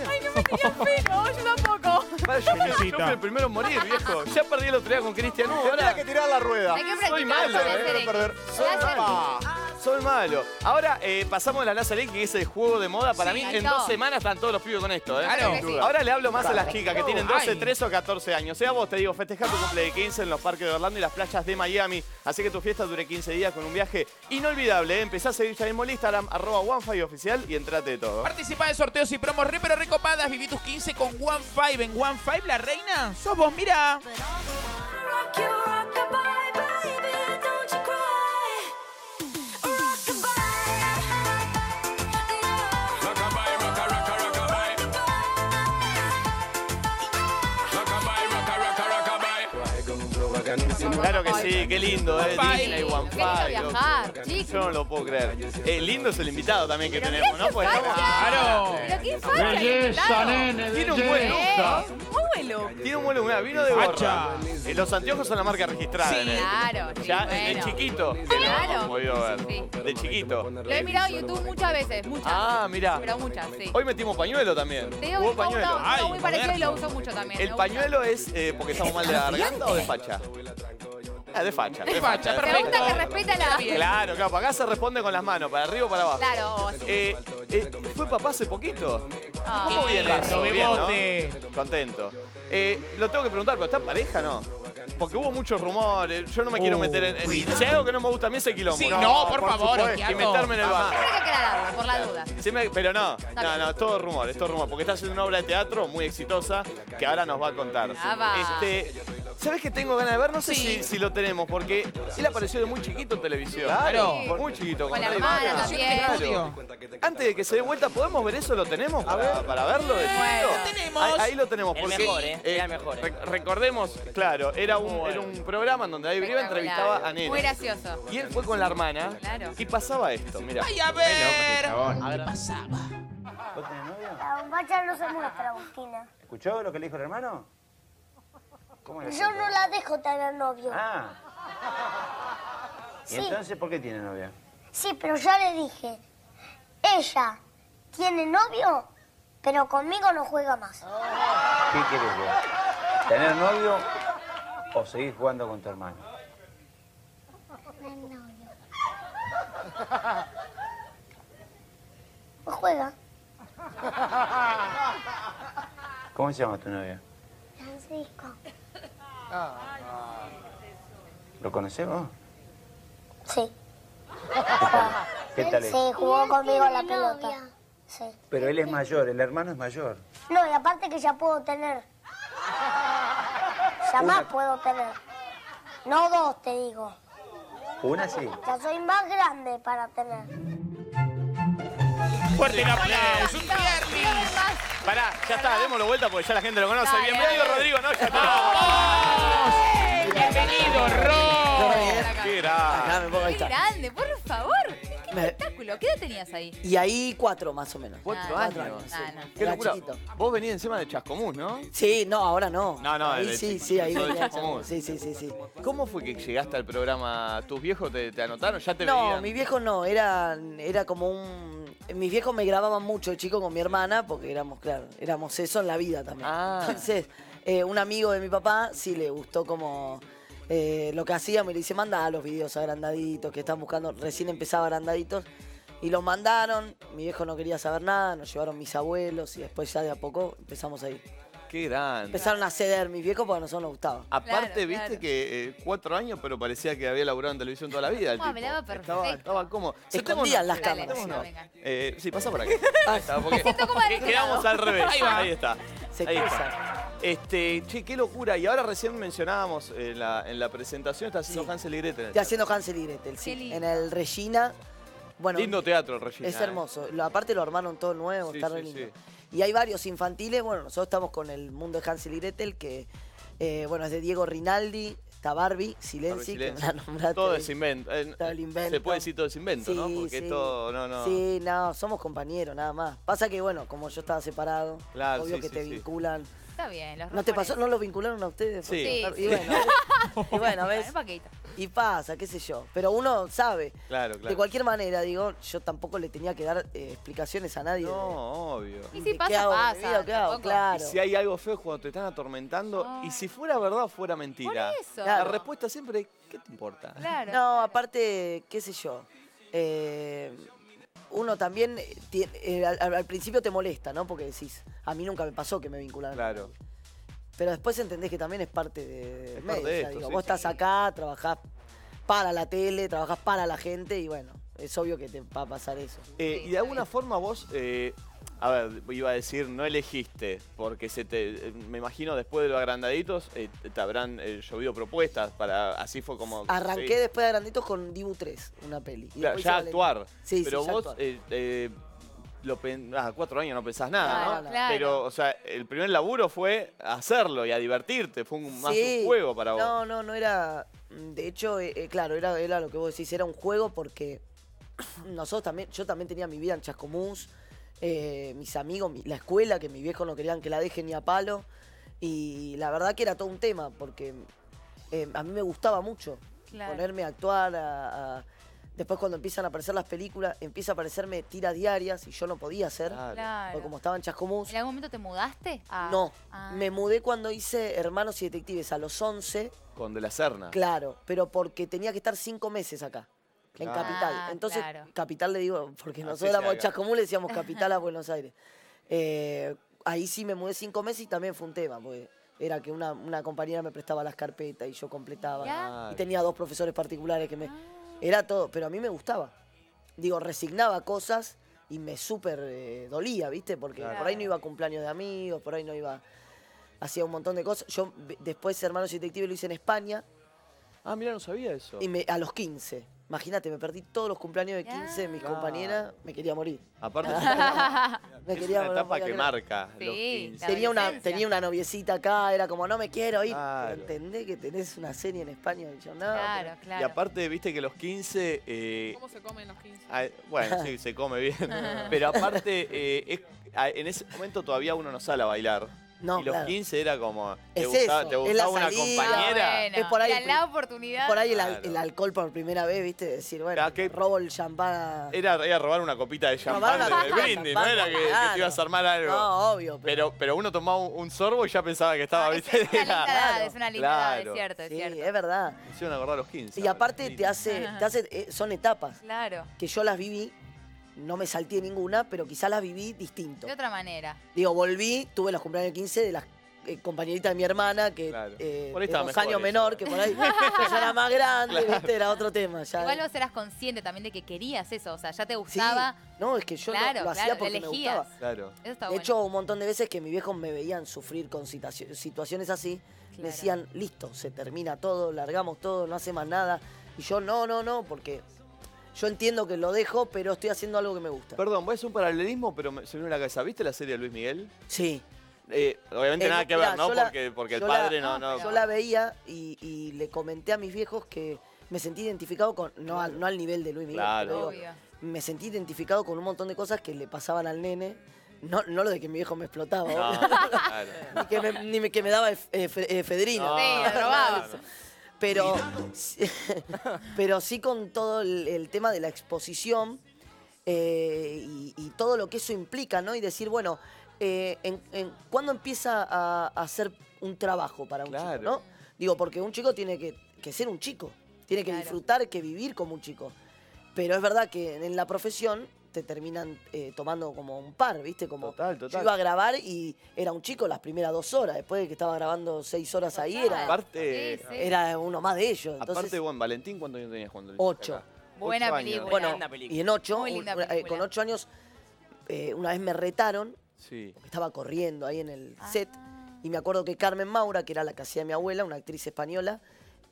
Ay, no me tenía fe, no, yo tampoco. Para, yo, fui- yo fui el primero en morir, viejo. <laughs> Ya perdí el otro día con Cristian Hugo. Tenía Ahora que tirar la rueda. Hay que soy practicar malo, con eh. perder. Soy Láser malo. Soy malo. Ahora eh, pasamos a la Láser X, que es el juego de moda. Para Sí, mí, ahí en está. dos semanas están todos los pibes con esto, ¿eh? Claro. Sin duda. Ahora le hablo más a las chicas que tienen 12, Ay. 13 o 14 años. Sea vos, te digo, festeja tu cumple de 15 en los parques de Orlando y las playas de Miami. Así que tu fiesta dure 15 días con un viaje inolvidable. ¿eh? Empezá a seguir ya mismo el Instagram, arroba OneFi oficial y entrate de todo. Participa de sorteos y promos re pero recopadas. Viví tus 15 con One Five. En One Five, la reina, sos vos, mira. Claro que sí, qué lindo, ¿eh? Disney, One Qué lindo viajar, chicos. Yo no lo puedo creer. Eh, lindo es el invitado también que tenemos, ¿no? Pues estamos- Claro. Pero qué facha. Belleza, nene, Tiene un buen Eh, muy Tiene un buen lugar, vino de gorra. Facha. Eh, los anteojos son la marca registrada en él. Claro, <laughs> sí, Ya de bueno. chiquito. Claro. hemos podido ver. Sí. De chiquito. Lo he mirado en YouTube muchas veces, muchas. Ah, mirá. Pero muchas, sí. Hoy metimos pañuelo también. Te digo Hubo que uno- pañuelo. uno Ay, muy parecido y lo uso mucho también. ¿El me gusta. pañuelo es eh, porque estamos mal de la garganta o de facha? Ah, de facha. De facha, Me perfecto. gusta que respeta la... Claro, claro, para acá se responde con las manos, para arriba o para abajo. Claro, así. Eh, eh, ¿Fue papá hace poquito? Ah. ¿Cómo viene lindo, eso? Bien, ¿no? bebote. Contento. Eh, lo tengo que preguntar, ¿pero está en pareja no? Porque hubo muchos rumores, yo no me quiero meter en... en si hay algo que no me gusta a mí es el quilombo. Sí, no, por favor, supuesto. Y meterme en el bar. Que aclararlo, por la duda. Sí me- pero no, no, no, es todo rumor, es todo rumor, porque está haciendo una obra de teatro muy exitosa que ahora nos va a contar. Ah, va. Este, ¿Sabes qué tengo ganas de ver? No sé Sí. si, si lo tenemos, porque él apareció de muy chiquito en televisión. Claro. Muy chiquito. Con la Ray hermana también. Claro. Antes de que se dé vuelta, ¿podemos ver eso? ¿Lo tenemos para, para verlo de chiquito? Lo tenemos. Ahí, ahí lo tenemos. El porque, mejor, ¿eh? Era el mejor, ¿eh? re- recordemos, claro, era un, era un programa en donde David Brieva entrevistaba a Muy Nene. gracioso. Y él fue con la hermana Claro. y pasaba esto, mira. Ay, a ver. ¿Qué pasaba? La bombacha no se muestra, Agustina. ¿Escuchó lo que le dijo el hermano? ¿Cómo era Yo no la dejo tener novio. Ah. ¿Y Sí. entonces por qué tiene novia? Sí, pero ya le dije. Ella tiene novio, pero conmigo no juega más. ¿Qué quieres vos? ¿Tener novio ¿O seguís jugando con tu hermano? Pues <laughs> juega. ¿Cómo se llama tu novia? Francisco. ¿Lo conocemos? Sí. ¿Qué tal es? Sí, jugó conmigo la pelota. Sí. Pero él es mayor, el hermano es mayor. No, y aparte que ya puedo tener. Ya más puedo tener. No dos, te digo. Una sí. Ya soy más grande para tener. Fuerte el aplauso. Un viernes. Pará, ya está, démoslo vuelta porque ya la gente lo conoce. Dale, Bienvenido, dale. Rodrigo, ¿no? Ya está. Bienvenido, Ro. Qué grande. Qué grande, por favor. Qué Me- espectáculo. ¿Qué edad tenías ahí? Y ahí cuatro más o menos. Cuatro Ah, años. Ah, no. Qué Era locura. chiquito. Vos venís encima de Chascomús, ¿no? Sí, no, ahora no. No, no, ahí el sí, chico- sí, ahí venía Chascomús. Sí, sí, sí, sí. ¿Cómo fue que llegaste al programa? ¿Tus viejos te, te anotaron? ¿Ya te No, veían? mis viejos no, era, era como un... Mis viejos me grababan mucho de chico con mi hermana porque éramos, claro, éramos eso en la vida también. Ah. Entonces, eh, un amigo de mi papá sí le gustó como eh, lo que hacíamos y le dice, manda los videos agrandaditos que están buscando, recién empezaba agrandaditos. Y los mandaron, mi viejo no quería saber nada, nos llevaron mis abuelos y después ya de a poco empezamos ahí. Qué grande. Empezaron a ceder mis viejos porque a nosotros nos gustaba. Aparte, Claro, viste claro. que eh, cuatro años, pero parecía que había laburado en televisión toda la vida. el ¿Cómo tipo. hablaba Estaba, perfecto? estaba como. Escondían las Dale, cámaras. no. venga. Eh, sí, pasa por aquí. Ahí está, porque siento como quedamos lado. al revés. Ahí va. Ahí está. Se Ahí está. Este, che, qué locura. Y ahora recién mencionábamos en la, en la presentación, está haciendo Sí. Hansel y Gretel. Estoy haciendo Hansel y Gretel, sí. Qué lindo. En el Regina. Bueno, Lindo teatro, Regina. es eh. hermoso. Lo- aparte lo armaron todo nuevo, Sí, está sí, re lindo. sí. Y hay varios infantiles. Bueno, nosotros estamos con el mundo de Hansel y Gretel, que eh, bueno, es de Diego Rinaldi, está Barbie, Silenzi, que me la nombraste. Todo es invento. Eh, Todo el invento. Se puede decir todo es invento, ¿no? Sí, Porque sí. esto, no, no. Sí, no, somos compañeros, nada más. Pasa que, bueno, como yo estaba separado, Claro, obvio sí, que sí, te sí. vinculan. Está bien, los ¿No te pasó? ¿No lo vincularon a ustedes? Sí. Sí, Y bueno, y bueno, <laughs> ¿ves? Un. Y pasa, qué sé yo. Pero uno sabe. Claro, De claro. cualquier manera, digo, yo tampoco le tenía que dar eh, explicaciones a nadie. de- No, obvio. Y de si pasa, qué hago pasa, vida, qué hago, tampoco. claro. Y si hay algo feo es cuando te están atormentando, y si fuera verdad o fuera mentira. Por eso. La Claro. respuesta siempre es, ¿qué te importa? Claro. No, aparte, qué sé yo. eh, uno también eh, tie- eh, al, al principio te molesta, ¿no? Porque decís, a mí nunca me pasó que me vincularan. Claro. Pero después entendés que también es parte de, Es medio, parte de o sea, esto, digo, sí, vos sí. estás acá, trabajás para la tele, trabajás para la gente y bueno, es obvio que te va a pasar eso. Eh, Sí, y de alguna forma vos, eh, a ver, iba a decir, no elegiste, porque se te, eh, me imagino después de los agrandaditos, eh, te habrán eh, llovido propuestas para, así fue como... Arranqué sí. después de Granditos con Dibu 3, una peli. Y Claro, ya actuar. Sí, sí, pero ya vos, actuar. eh, eh, lo ah, cuatro años no pensás nada, Claro, ¿no? claro. Pero, o sea, el primer laburo fue hacerlo y a divertirte, fue un, más Sí. un juego para vos. No, no, no era. De hecho, eh, eh, claro, era, era lo que vos decís, era un juego porque <clears throat> nosotros también, yo también tenía mi vida en Chascomús, eh, mis amigos, mi- la escuela, que mis viejos no querían que la deje ni a palo. Y la verdad que era todo un tema, porque eh, a mí me gustaba mucho Claro. ponerme a actuar. a- a- Después cuando empiezan a aparecer las películas, empieza a aparecerme tiras diarias y yo no podía hacer. Claro. Porque como estaba en Chascomús, ¿En algún momento te mudaste? a- no. Ah. Me mudé cuando hice Hermanos y Detectives a los 11. Con De la Serna. Claro, pero porque tenía que estar cinco meses acá, en. Capital. Ah, Entonces, claro. Capital le digo, porque Así nosotros éramos. Chascomús, le decíamos <laughs> Capital a Buenos Aires. Eh, ahí sí me mudé cinco meses y también fue un tema, porque era que una, una compañera me prestaba las carpetas y yo completaba. Ya. Y tenía dos profesores particulares que me... Era todo, pero a mí me gustaba. Digo, resignaba cosas y me súper eh, dolía, ¿viste? Porque por ahí no iba a cumpleaños de amigos, por ahí no iba... Hacía un montón de cosas. Yo después Hermanos Detectives lo hice en España Ah, mira, no sabía eso. y me, a los 15. Imagínate, me perdí todos los cumpleaños de 15 de mis Claro. compañeras, me quería morir. Aparte, <laughs> Me es quería una morir, etapa no que marca los Sí, 15. la Tenía una, adolescencia. tenía una noviecita acá, era como, no me quiero ir. Claro. Pero entendés que tenés una serie en España y yo, no. Claro, pero- claro. Y aparte, viste que los 15... eh, ¿Cómo se comen los 15? ah, bueno, sí, <laughs> se come bien. Pero aparte, eh, es- ah, en ese momento todavía uno no sale a bailar. No, y los claro. 15 era como. ¿Te Es gustaba, eso, te es la gustaba una salida. compañera? Bueno, Es por ahí la oportunidad. Por ahí el, al- Claro. el alcohol por primera vez, ¿viste? Decir, bueno, robo el champán. a- Era, era robar una copita de champán una de, brindis, no era que, que te ibas a armar algo. No, obvio. Pero, pero uno tomaba un, un sorbo y ya pensaba que estaba, ¿viste? <laughs> Es una linda edad, es una linda edad, es cierto, es Sí, cierto. es verdad. Me hicieron acordar los 15. Y aparte te hace, te hace, eh, son etapas Claro, que yo las viví, no me salté ninguna, pero quizás las viví distinto. de otra manera. Digo, volví, tuve los cumpleaños 15 de las eh, compañeritas de mi hermana, que Claro. eh, Por ahí dos años eso. menor, que por ahí ya era más grande, ¿viste? Era otro tema. Ya. Igual vos eras consciente también de que querías eso, o sea, ya te gustaba. No, es que yo lo- Claro, lo, hacía claro, porque me gustaba. Claro. Eso está De bueno. hecho, un montón de veces que mis viejos me veían sufrir con situaci- situaciones así, me decían, listo, se termina todo, largamos todo, no hace más nada. Y yo, no, no, no, porque yo entiendo que lo dejo, pero estoy haciendo algo que me gusta. Perdón, voy a hacer un paralelismo, pero me- se me vino a la cabeza. ¿Viste la serie de Luis Miguel? Sí. Eh, obviamente Eh, nada que mirá, ver, ¿no? yo la- porque porque el yo la- padre no, no. Yo la veía y, y le comenté a mis viejos que me sentí identificado con, no al, no al nivel de Luis Miguel, Claro. pero digo, me sentí identificado con un montón de cosas que le pasaban al nene. No, no lo de que mi viejo me explotaba, No, claro. <laughs> ni, que me, ni me- que me daba ef- fe- efedrina. No, Sí, robaba. Pero, <laughs> pero sí con todo el, el tema de la exposición eh, y, y todo lo que eso implica, ¿no? Y decir, bueno, eh, en, en- ¿cuándo empieza a, a ser un trabajo para un Claro. chico, no? Digo, porque un chico tiene que, que ser un chico, tiene que Claro. disfrutar, que vivir como un chico. Pero es verdad que en la profesión te terminan eh, tomando como un par, ¿viste? Como Total, yo total. iba a grabar y era un chico las primeras dos horas, después de que estaba grabando seis horas ahí, era, Aparte, Sí, sí. era uno más de ellos. Entonces, aparte, Juan Valentín, ¿cuántos años tenías cuando Ocho. acá? Buena Ocho años. película. bueno, linda película. y en ocho, Muy linda un- eh, con ocho años, eh, una vez me retaron, Sí. estaba corriendo ahí en el Ah. set, y me acuerdo que Carmen Maura, que era la que hacía mi abuela, una actriz española,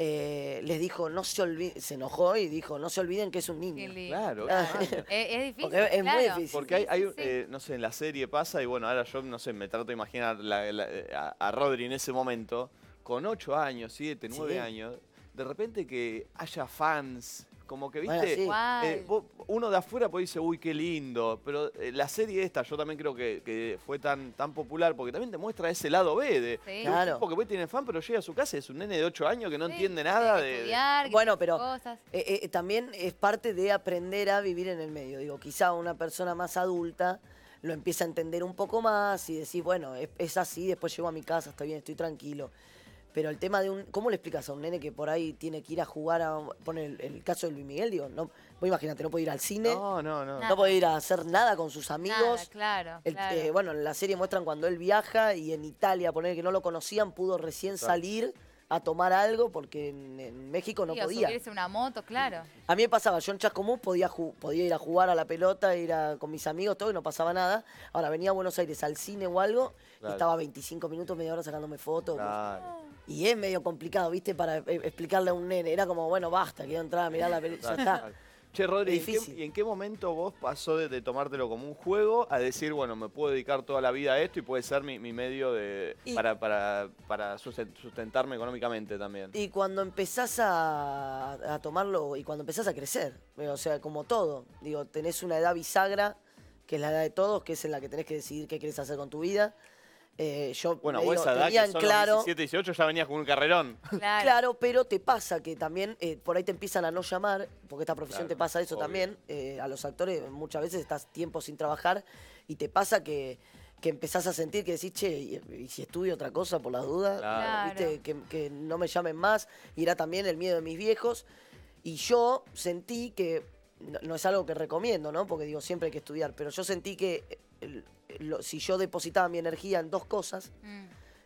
eh, les dijo, no se olviden, se enojó y dijo, no se olviden que es un niño. Claro. Ah, <laughs> Es, es difícil. Porque es muy difícil. Porque hay, hay, sí, sí. eh, no sé, en la serie pasa, y bueno, ahora yo, no sé, me trato de imaginar la- la- a, a Rodri en ese momento, con 8 años, 7, 9 Sí. años, de repente que haya fans, como que, Bueno, viste, sí. Eh, vos- uno de afuera puede decir, uy, qué lindo, pero eh, la serie esta yo también creo que, que fue tan, tan popular porque también te muestra ese lado B de, Sí. de un Claro. tipo que puede tener fan, pero llega a su casa y es un nene de 8 años que no Sí, entiende nada tiene que de... de- estudiar, que Bueno, tiene pero cosas. eh, eh, también es parte de aprender a vivir en el medio. Digo, quizá una persona más adulta lo empieza a entender un poco más y decís, bueno, es, es así, después llego a mi casa, estoy bien, estoy tranquilo. Pero el tema de un. ¿Cómo le explicas a un nene que por ahí tiene que ir a jugar a. Poner el, el caso de Luis Miguel, digo, no. Vos imagínate, no puede ir al cine, no, No, no, no. Puede ir a hacer nada con sus Nada, amigos. claro, El- claro. eh, bueno, en la serie muestran cuando él viaja y en Italia, poner que no lo conocían, pudo recién Claro. salir a tomar algo porque en, en México no Sí, podía. subirse a una moto, claro. A mí me pasaba, yo en Chascomús podía, podía ir a jugar a la pelota, ir a- con mis amigos, todo, y no pasaba nada. Ahora venía a Buenos Aires al cine o algo, y estaba 25 minutos, media hora sacándome fotos. Claro. Y es medio complicado, ¿viste? Para eh, explicarle a un nene. Era como, bueno, basta, quiero entrar a mirar la película, ya está. Che, Rodri, ¿y en qué- difícil. ¿y en qué momento vos pasó de, de tomártelo como un juego a decir, bueno, me puedo dedicar toda la vida a esto y puede ser mi, mi medio de, Y- para, para, para susten- sustentarme económicamente también? Y cuando empezás a, a tomarlo, y cuando empezás a crecer, o sea, como todo, digo, tenés una edad bisagra, que es la edad de todos, que es en la que tenés que decidir qué querés hacer con tu vida. Eh, yo Bueno, vos esa edad tenía que en son claro, los 17, 18 ya venías con un carrerón. Claro. Claro, pero te pasa que también eh, por ahí te empiezan a no llamar, porque esta profesión Claro, te pasa eso obvio. también. eh, a los actores muchas veces estás tiempo sin trabajar y te pasa que, que empezás a sentir que decís, che, y, y si estudio otra cosa por las dudas, Claro. ¿viste? Que, que no me llamen más. Y era también el miedo de mis viejos. Y yo sentí que, no, no es algo que recomiendo, ¿no? Porque digo, siempre hay que estudiar, pero yo sentí que el- lo- si yo depositaba mi energía en dos cosas, Mm.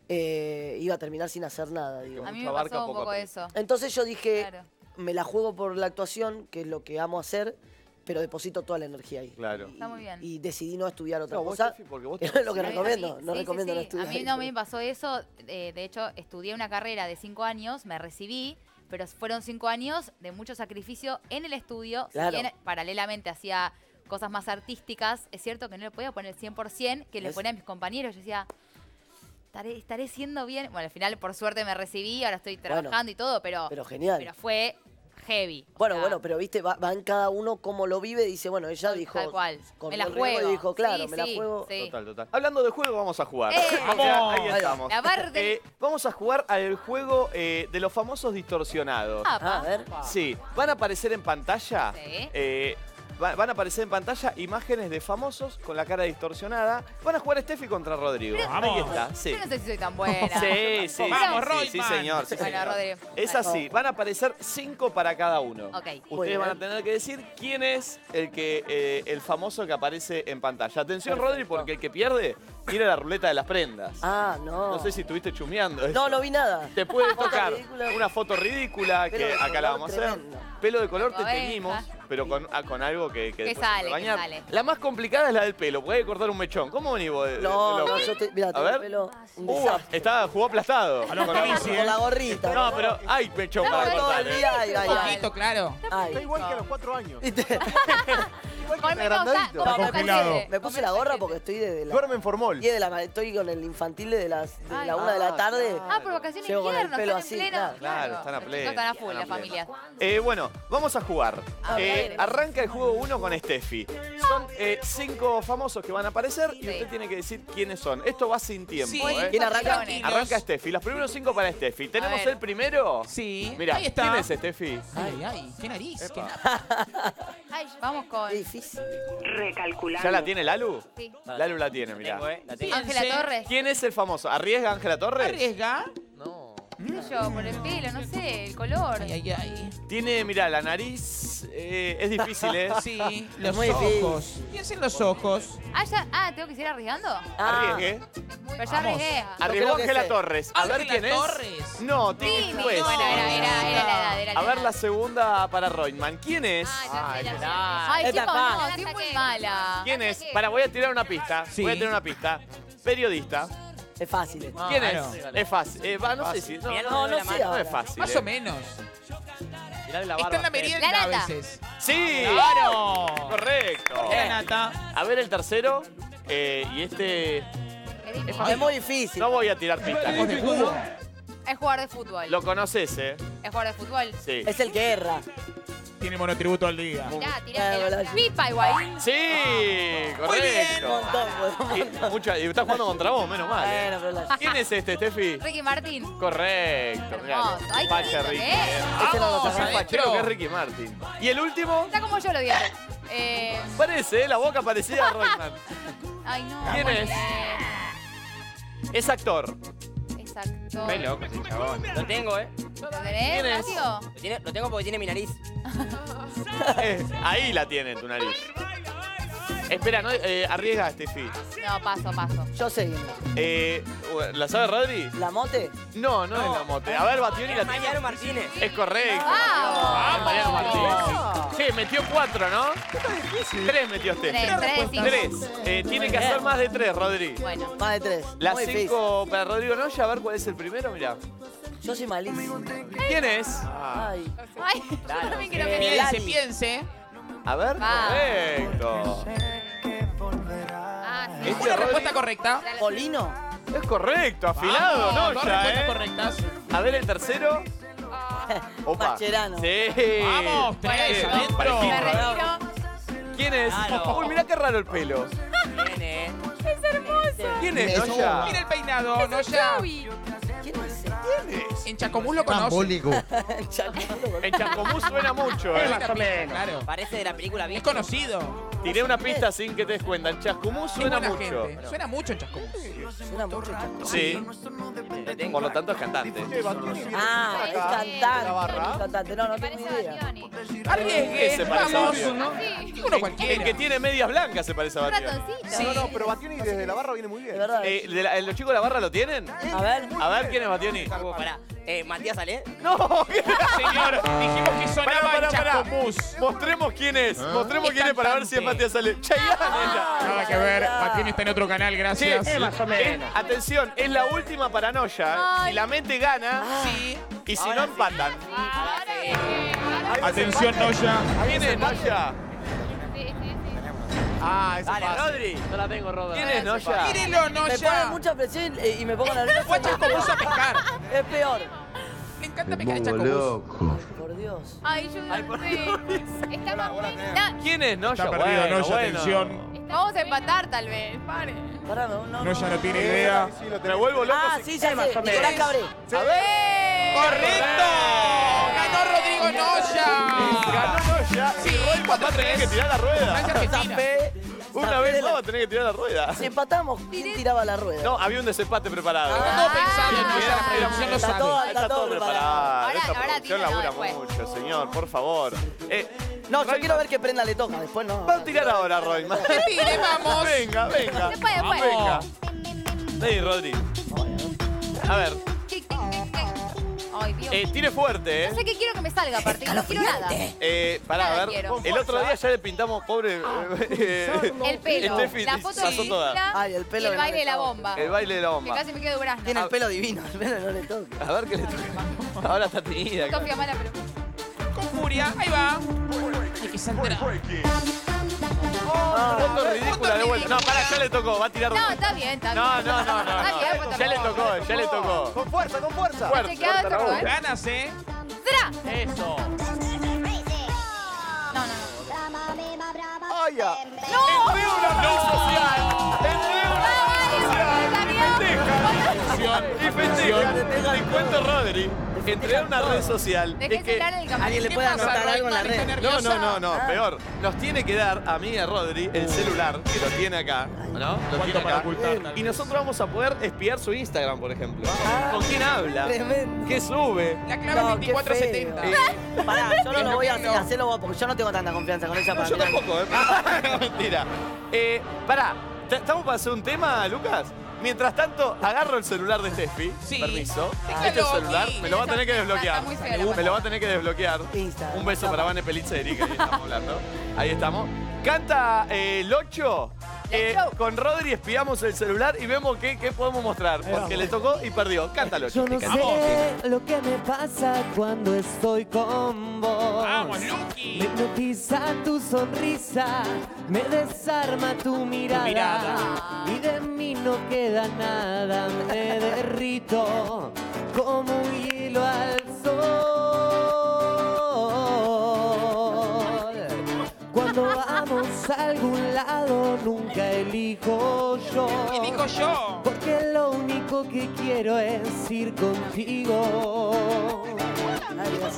eh, iba a terminar sin hacer nada, digo. A mí me abarca, pasó un poco eso. Entonces yo dije, Claro. me la juego por la actuación, que es lo que amo hacer, pero deposito toda la energía ahí. Claro. Está muy bien. Y decidí no estudiar otra No, cosa. Porque vos Es te- lo que recomiendo. no sí, sí, recomiendo no sí. estudiar. A mí no me pasó eso. eh, de hecho, estudié una carrera de cinco años, me recibí, pero fueron cinco años de mucho sacrificio en el estudio. Si Claro. bien paralelamente hacía cosas más artísticas, es cierto que no le podía poner el 100% que le ponía a mis compañeros. Yo decía, estaré, estaré siendo bien. Bueno, al final, por suerte, me recibí, ahora estoy trabajando y todo, pero, Pero genial. pero fue heavy. Bueno, sea, bueno, pero viste, va, va en cada uno cómo lo vive. Dice, bueno, ella dijo. Tal cual. con Me la juego. Y dijo, claro, Sí, me la sí, juego. sí. Total, total. Hablando de juego, vamos a jugar. ¡Eh! Sea, ahí Vamos. estamos. La Eh, vamos a jugar al juego eh, de los famosos distorsionados. Ah. A ver. Sí, van a aparecer en pantalla. Sí. Va- van a aparecer en pantalla imágenes de famosos con la cara distorsionada. Van a jugar Steffi contra Rodrigo. Pero- Ahí está, sí. Yo no sé si soy tan buena. <laughs> Sí, sí, Vamos, sí, sí, Royman. señor. sí, Bueno, señor. Es así, van a aparecer cinco para cada uno. Ok. Ustedes van a tener que decir quién es el que eh, el famoso que aparece en pantalla. Atención, Rodri, porque el que pierde tiene la ruleta de las prendas. Ah, no. No sé si estuviste chumeando. No, no vi nada. Te puede tocar ridícula. una foto ridícula Pelo que de acá la color vamos a hacer. tremendo. Pelo de color te teñimos, pero con, ah, con algo que, que Que después se sale, puede que bañar. sale. La más complicada es la del pelo, porque hay que cortar un mechón. ¿Cómo venís vos? de- de- No, de no, yo te. Mira, A tengo el ver. pelo. Un Uh, desastre. está, jugó aplastado. A los Con- la gorrita. No, pero hay mechón para todo cortar. el ¿eh? día. Ay, ay, Un ay. poquito, claro. Ay. Está igual que a los cuatro años. ¿Viste? <laughs> Con menos agrandadito. me congelado. puse, me puse la gorra porque estoy desde la. Duerme en formol. 10 de la estoy con el infantil desde las de Ay, la una de la ah, tarde. Ah, por vacaciones de Llego con el invierno, pelo están en así, pleno. claro. Claro, están a pleno, Están a full, están a la familia. Eh, bueno, vamos a jugar. A Eh, ver. arranca el juego 1 con Steffi. Son eh, cinco famosos que van a aparecer y usted tiene que decir quiénes son. Esto va sin tiempo. Sí. ¿eh? ¿Quién arranca? Tranquilos. Arranca Steffi. Los primeros cinco para Steffi. ¿Tenemos el primero? Sí. Mira, Ahí está. ¿quién es Steffi? Ay, ay, qué nariz. qué Ay, vamos con. Difícil. ¿Ya la tiene Lalu? Sí. Lalu la tiene, mira. Tengo, eh, la tengo. Ángela. Torres. ¿Quién es el famoso? ¿Arriesga Ángela Torres? Arriesga. No. ¿Qué sé yo? Por el pelo, no sé, el color. Ay, ay, ay. Tiene, mira, la nariz eh, es difícil, ¿eh? <laughs> Sí, los muy ojos. Piensen los ojos. Ah, ya, ah, tengo que seguir arriesgando. Ah, Arriesgue. Pero ya Vamos. arriesgué. Arriesgó creo que Ángela sé. Torres. A ver Ángela quién es. Torres. No, tiene Tini. pues. Bueno, era, era, era la edad, era la A ver edad. la segunda para Reutemann. ¿Quién es? Ah, ya sé, ya sé. Ay, esta chicos, no, soy muy mala. ¿Quién es? Para, voy a tirar una pista. Sí. Voy a tirar una pista. Periodista. Es fácil. eh. ¿Quién es? Es fácil. Eh, va, no sé si. No, no, no la sé. mano. No es fácil. Más eh. o menos. Mirale la barba. Está en la merienda La a nata. veces. Sí. ¡Claro! Correcto. La nata. A ver el tercero. Eh, y este. Es muy difícil. No voy a tirar pistas. Es jugador de fútbol. Lo conoces, ¿eh? Es jugador de fútbol. Sí. Es el que erra. Tiene monotributo al día. Mirá, Ah, tirate pipa igual. Sí, Un correcto. montón, Y, weón. mucha- y estás jugando contra vos, menos mal. ¿eh? Bueno, pero la- ¿Quién es este, Steffi? Ricky Martín. Correcto, mirá. Hermoso. Ay, qué Facha lindo Ricky. que es. eh. Ese no lo Vamos, fachero que es Ricky Martin. ¿Y el último? Está como yo lo dientes. Eh, Parece, ¿eh? la boca parecida a Royman. ay, no. ¿Quién es? Eh, Es actor. Loco ese chabón. Lo tengo, ¿eh? ¿Lo tenés, ¿Quién es? Horacio? Lo, tiene- lo tengo porque tiene mi nariz. <laughs> Ahí la tiene en tu nariz. Espera, no, eh, arriesga, Steffi. No, paso, paso. Yo sé Eh, ¿La sabe Rodri? ¿La mote? No, no, es la mote. A ver, Bationi la tiene. Mariano Martínez. Es correcto. ¡Vamos! Ah, Mariano Martínez. Sí, metió cuatro, ¿no? Tres metió Steffi. Tres, tres, cinco. Tres. Eh, tiene que hacer más de tres, Rodri. Bueno. Más de tres. Las muy difícil. cinco para Rodrigo Noya, a ver cuál es el primero, mira. Yo soy malísimo. ¿Quién es? Ay. Ay, yo también quiero que Piense, piense. A ver, Va. correcto. Ah, sí. Este Una Rodri- respuesta correcta. Polino. Es correcto, afilado, Vamos, dos Noya, respuestas ¿eh? correctas. A ver el tercero. Opa. Mascherano. Sí. Vamos, tres, Bien, adentro. parejito. Me retiro. ¿Quién es? Claro. Uy, mirá qué raro el pelo. Tiene. Es hermoso. ¿Quién es, Noya? Mira el peinado, no ya. Joey. ¿Quién es? ¿Quién es? En Chacomús lo conoce. <laughs> En Chacomús suena mucho, ¿eh? Más o menos. Claro. Parece de la película Es bien. conocido. Tiré una pista sin que te des cuenta. En Chascomús suena mucho. gente. Suena mucho en Chascomús. Suena mucho chaco. Sí. Lo tengo. Por lo tanto es cantante. Ah, es cantante. Es cantante. No, no tengo idea. Arriesgue, Ese parece a. Sí. Uno El que tiene medias blancas se parece a Un Bationi. ratoncito. No, no, pero Bationi desde la barra viene muy De bien. verdad. Eh, de la- ¿Los chicos de la barra lo tienen? A ver. A ver, ¿quién es Bationi? Pará. Eh, Matías Ale. No, <laughs> Señor, dijimos que sonaba en. Chascomús. Mostremos quién es. Mostremos Es quién es para ver si es. Matías Sale. Chayanne es la- Nada que ver, Bationi está en otro canal, Sí, gracias. es- atención, es la última para Noya. Si la mente gana Sí. y si no empatan. Atención, Noya. ¿Quién es Noya? Ah, ese Dale, es fácil. Rodri. Yo la tengo, Rodri. ¿Quién es Noya? Mírelo, Me pone Noya. mucha presión eh, y me pongo nervioso. Fue a Chascomús a pescar. Es peor. Cántame Me pongo loco. Por Dios. Ay, yo no sé. Estamos muy... No, ¿Quién es Noya? Está perdido, Bueno, Noya, bueno. atención. Vamos a empatar tal vez. Pare. Pará, no, no. Noya no tiene idea. Me vuelvo loco. Ah, sí, ya sé. Nicolás Cabré. A ver. ¡Correcto! ¡Ganó Rodrigo Noya! Ganó Noya. Sí, y Roy tener que tirar la rueda. Francia, Argentina. Zafé. Una vez más va a tener que tirar la rueda. Si empatamos, ¿quién tiraba la rueda? No, había un desempate preparado. Pensado, Bien, Noya, la producción lo sabe. todo, Está todo preparado. Ahora- Esta ahora producción tira, no, labura después. mucho, señor, por favor. Eh, No, yo Roy- quiero ver qué prenda le toca, después no. Va a tirar ahora. Que tire, vamos. Venga, venga. Después, después. Venga. Vení, Rodri. A ver, Ay, Dios. eh, tire fuerte, No sé ¿eh? qué quiero que me salga, aparte. No quiero nada. Eh, pará, Nada a ver. quiero. El otro día ya le pintamos, pobre. <laughs> eh, El pelo, Steffi la foto toda. Ay, el pelo y que el no baile le de la toca. bomba. El baile de la Que bomba. casi me quedo durazno. Tiene el pelo divino, el pelo no le toca. A ver qué le toca. <laughs> Ahora está teñida. Sofía mala, pero... Con furia, ahí va. Hay que saltar. Foto ridícula de vuelta. No, pará, ya le tocó. Va a tirar. No, está bien, está bien. No, no, no, no. Está bien, no. pues Ya le tampoco. tocó, ya le tocó. Con fuerza, con fuerza. Fuerte, Chequeado esto. ¿eh? Ganas, ¿eh? ¡Tra! Eso. No, no, no. ¡Ay, ya! Entré a una red social. Entré a una red social. Y festeja. Y festeja. Te cuento, Rodri. Entré a una red social. Es el que. Alguien le ¿Qué puede anotar algo en la red. ¿Está No, no, no, no, Ah. peor. Nos tiene que dar a mí y a Rodri el celular, que lo tiene acá, ¿no? Lo ¿Cuánto tiene para acá. Y nosotros vamos a poder espiar su Instagram, por ejemplo. Ah. ¿Con quién habla? Tremendo. ¿Qué sube? La clave No, es qué 2470. feo. Pará, yo no lo voy a hacer, hacerlo vos, porque yo no tengo tanta confianza con ella No, para yo mirar. tampoco, ¿eh? <laughs> Mentira. Eh, pará, ¿t- ¿estamos para hacer un tema, Lucas? Mientras tanto, agarro el celular de Steffi. Sí. Permiso. Déjalo Este celular aquí. me lo va a tener que desbloquear. Está muy fea la Me lo va a tener que desbloquear. Instagram. Un beso para Vane Pelizzeri, que ahí estamos hablando. Ahí estamos. Canta eh, Locho. Eh, con Rodri espiamos el celular y vemos qué, qué podemos mostrar. Porque le tocó y perdió. Canta Locho. Yo no sé lo que me pasa cuando estoy con vos. Vamos, Lucky. Me hipnotiza tu sonrisa, me desarma tu mirada, mirada. y de mí no queda nada. Me derrito como un hilo al a algún lado nunca elijo yo. ¿Qué digo yo? Porque lo único que quiero es ir contigo.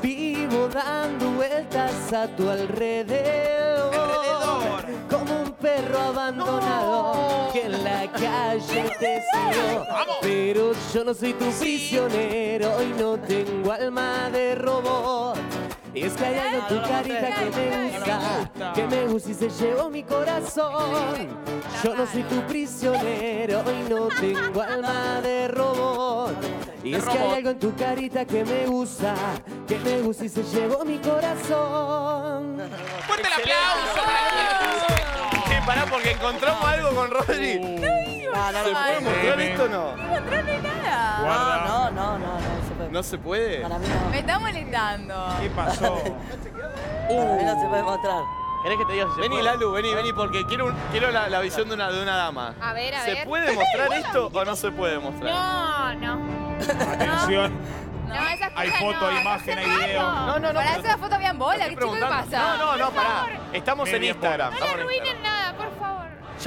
Vivo dando vueltas a tu alrededor. Alrededor. Como un perro abandonado que en la calle te siguió. Pero yo no soy tu prisionero y no tengo alma de robot. Y es que hay algo en tu carita que me gusta, que me gusta y se llevó mi corazón. Yo no soy tu prisionero y no tengo alma de robot. Y es que hay algo en tu carita que me gusta, que me gusta y se llevó mi corazón. Fuerte el aplauso para Sí, pará, porque encontramos algo con Rodri. No, no, ¿Se no. puede mostrar esto o no? No encontrarle nada. No, no, no, no, puede. ¿No se puede? Para mí no. Me está molestando. ¿Qué pasó? <laughs> Para mí no se puede mostrar. ¿Querés que te diga si Vení, Lalu, vení, vení, porque quiero, un- quiero la, la visión de una, de una dama. A ver, a ¿Se ver. puede mostrar esto o no se puede mostrar? No, no. Atención. No, esas Hay cosas foto, no, hay no imagen, hay raro. video. No, no, no, Para pero- esa foto habían bola, ¿qué chico qué pasa? No, no, no, pará. Estamos Bien, en bien, Instagram. No estamos le en arruinen Instagram. nada, por favor.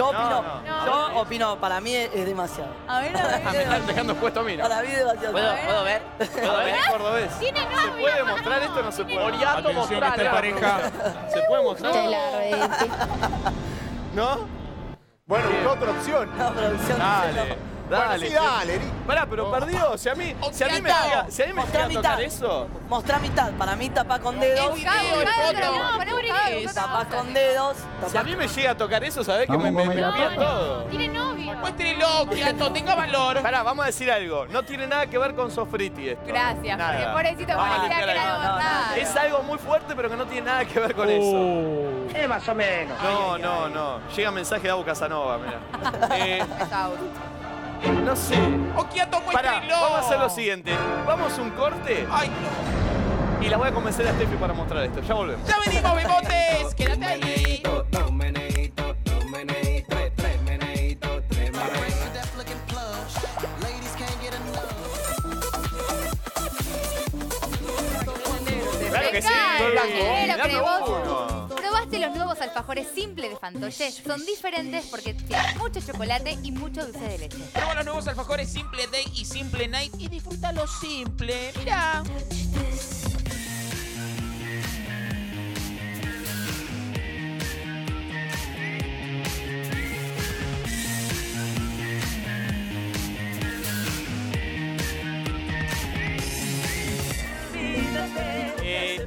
Yo opino, no, yo opino, para mí es, es demasiado. A ver, a ver. <laughs> Me están dejando expuesto a mí, ¿no? Para mí es demasiado. ¿Puedo, ¿Puedo ver? A ver, cordobés. Tiene ¿Se novio. puede mostrar esto o no se puede? Atención, que está en pareja. ¿Se puede mostrar? <laughs> ¿No? Bueno, busca otra opción. No, producción. Dale, Bueno, dale. sí, dale. Pará, pero perdió. Si a mí, si a mí me llega, si a mí me Mostrá llega a tocar eso, Mostrá mitad. Para mí tapá con dedos. Tapá con dedos. si a mí me llega a tocar eso, ¿sabés que me, me, todo? Tiene novio. Muéstrelo, quieto, tenga valor. Pará, vamos a decir algo. No tiene nada que ver con Sofriti esto. Gracias, Nada. porque pobrecito parecía que era algo raro. Es algo muy fuerte, pero que no tiene nada que ver con eso. Es más o menos. No, no, no. Llega mensaje de Abu Casanova, mira. <laughs> No sé. O quieto, Pará, vamos a hacer lo siguiente. Vamos a un corte. Ay, no. Y la voy a convencer a Steffi para mostrar esto. Ya volvemos. ¡Ya venimos, bigotes! <laughs> ¡Quédate ahí! Claro que sí. Claro, alfajores simples de Fantoche son diferentes porque tienen mucho chocolate y mucho dulce de leche. Prueba los nuevos alfajores Simple Day y Simple Night y disfruta lo simple. Mira.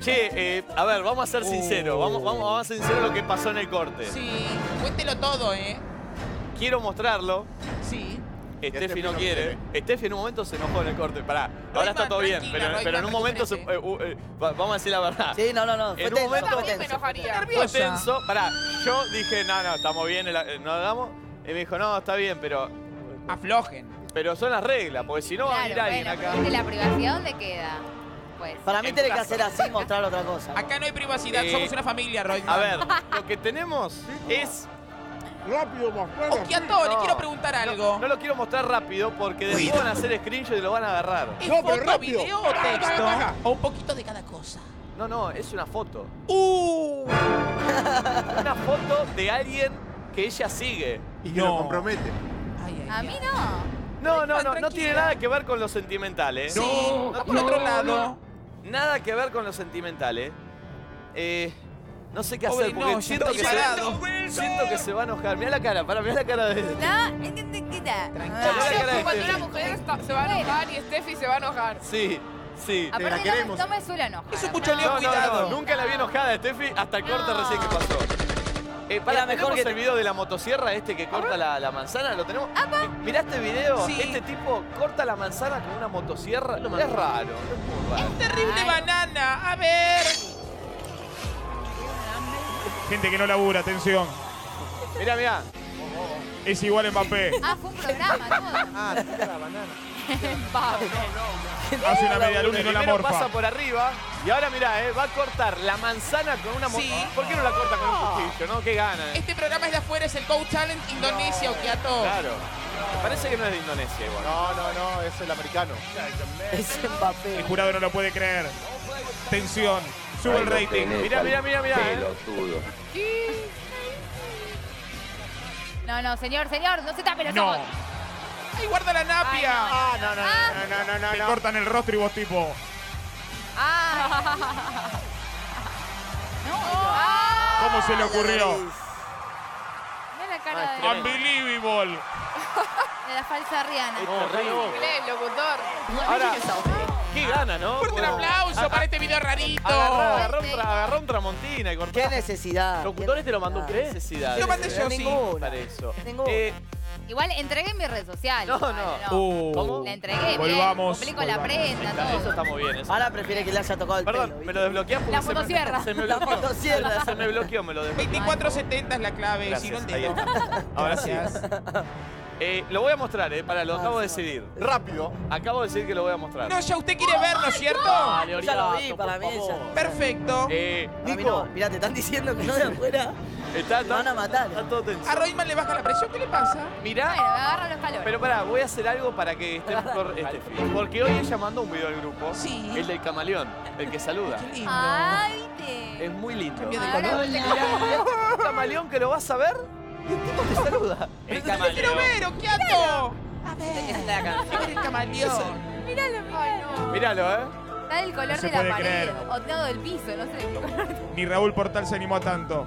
Che, eh, a ver, vamos a ser sinceros. Vamos, vamos, vamos a ser sinceros lo que pasó en el corte. Sí, cuéntelo todo, ¿eh? Quiero mostrarlo. Sí. Steffi no quiere. Steffi en un momento se enojó en el corte. Pará, ahora está todo bien. Pero, Royman, pero en un momento, se- eh, uh, eh, va- vamos a decir la verdad. Sí, no, no, no. Fue En un tenso, momento fue tenso. fue tenso. Pará, yo dije, no, no, estamos bien, el- eh, no hagamos. Y me dijo, no, está bien, pero. Aflojen. Pero son las reglas, porque si no va a Claro, alguien bueno, acá. pero ¿de la privacidad dónde queda? Pues. Para mí En tiene que hacer así y mostrar otra cosa. Acá no hay privacidad, Eh, somos una familia, Roy. A ver, lo que tenemos es. Rápido, mostrar. Okiato, le No, quiero preguntar algo. No, no lo quiero mostrar rápido porque después van a hacer screenshot y lo van a agarrar. ¿Es No, pero foto, rápido. video o texto? O un poquito de cada cosa. No, no, es una foto. ¡Uh! <laughs> Una foto de alguien que ella sigue. Y que lo compromete. Ay, ay, A ay. mí no. No, no, no, no tranquila. tiene nada que ver con lo sentimental, ¿eh? Sí, va por otro lado. Nada que ver con lo sentimental, ¿eh? Eh, no sé qué hacer porque no, siento, estoy que se, siento que se va a enojar. Mirá la cara, para, mirá la cara de... No, Mirá ¿qué la cara de Cuando una mujer está- se va a enojar y Steffi se va a enojar. Sí, sí. Aparte la no, queremos. no me suele enojar. Es un puchoneo, No, no, cuidado. no, nunca la vi enojada, Steffi, hasta el corte No. recién que pasó. Eh, para, Era mejor ¿tenemos que- el video de la motosierra este que corta la, la manzana? ¿Lo tenemos? Eh, Mirá este video. Sí. Este tipo corta la manzana con una motosierra. Es raro, es muy raro. Terrible banana. A ver. Gente que no labura, atención. Mirá, mirá. Es igual Mbappé. Ah, fue un programa, todo. Ah, la banana. <laughs> Pablo. Hace una media luna y no la Primero pasa morfa. por arriba y ahora mirá, eh, va a cortar la manzana con una Sí. moto. ¿Por qué no la corta con un cuchillo, no? ¿Qué gana? eh? Este programa es de afuera, es el Go Talent Indonesia, Okiato. Claro. Me parece que no es de Indonesia igual. No, no, no, es el americano. Es Mbappé. El jurado no lo puede creer. Tensión. Sube el rating. Mirá, mirá, mirá, mirá. eh. No, no, señor, señor, no se tape los No. ojos. ¡Ay, guarda la napia! Ah, no, no, no, no, no, Te no. cortan el rostro y vos tipo. Ah. <laughs> No. Ah. ¿Cómo se le ocurrió? Mira la cara de, Unbelievable. <laughs> de la falsa Rihanna. Inglés, locutor. Ahora, qué gana, ¿no? ¡Fuerte un aplauso a- para este video rarito! Agarrá un, tramontina y cortá. ¿Qué necesidad? ¿Locutor ¿Qué este lo mandó usted? Necesidad. Lo mandé yo, sí. Ninguna. Para eso. Ninguna. Igual entregué mi red social. No, no. Uh, ¿Cómo? La entregué. Volvamos. Bien, cumplí con la prenda, Está- eso todo. está muy bien. Eso. Ahora prefiere que le haya tocado el Perdón, pelo. me lo desbloqueás porque La se me- motosierra. Se me La bloqueó. motosierra. <laughs> Se me bloqueó, me lo desbloqueó. 2470 es la clave, si no el Gracias, ahí dedo. está. Ahora sí. Gracias. Eh, lo voy a mostrar, eh. Para, lo acabo de decidir. Rápido. Acabo de decir que lo voy a mostrar. No, ya usted quiere verlo, ¿cierto? Ya lo vi, para mí ya. Perfecto. Eh, A mí no. Mirá, te están diciendo que no de afuera. Está, Me van a matar. Está todo tenso. A Royman le baja la presión, ¿qué le pasa? Bueno, me Mirá. los calores. Pero pará, voy a hacer algo para que esté mejor este film. Porque hoy ella mandó un video al grupo. Sí. El del camaleón, el que saluda. Qué lindo. Ay, viste. Es muy lindo. Cambia de Ahora color. viste Un camaleón que lo vas a ver y el tipo te saluda. <laughs> El ¡Te quiero ver, Okiato! A ver, Es la canción. el camaleón. Míralo, míralo. Míralo, ¿eh? Está del color No se de la puede pared. creer. O no, del piso, no sé de qué color. Ni Raúl Portal se animó a tanto.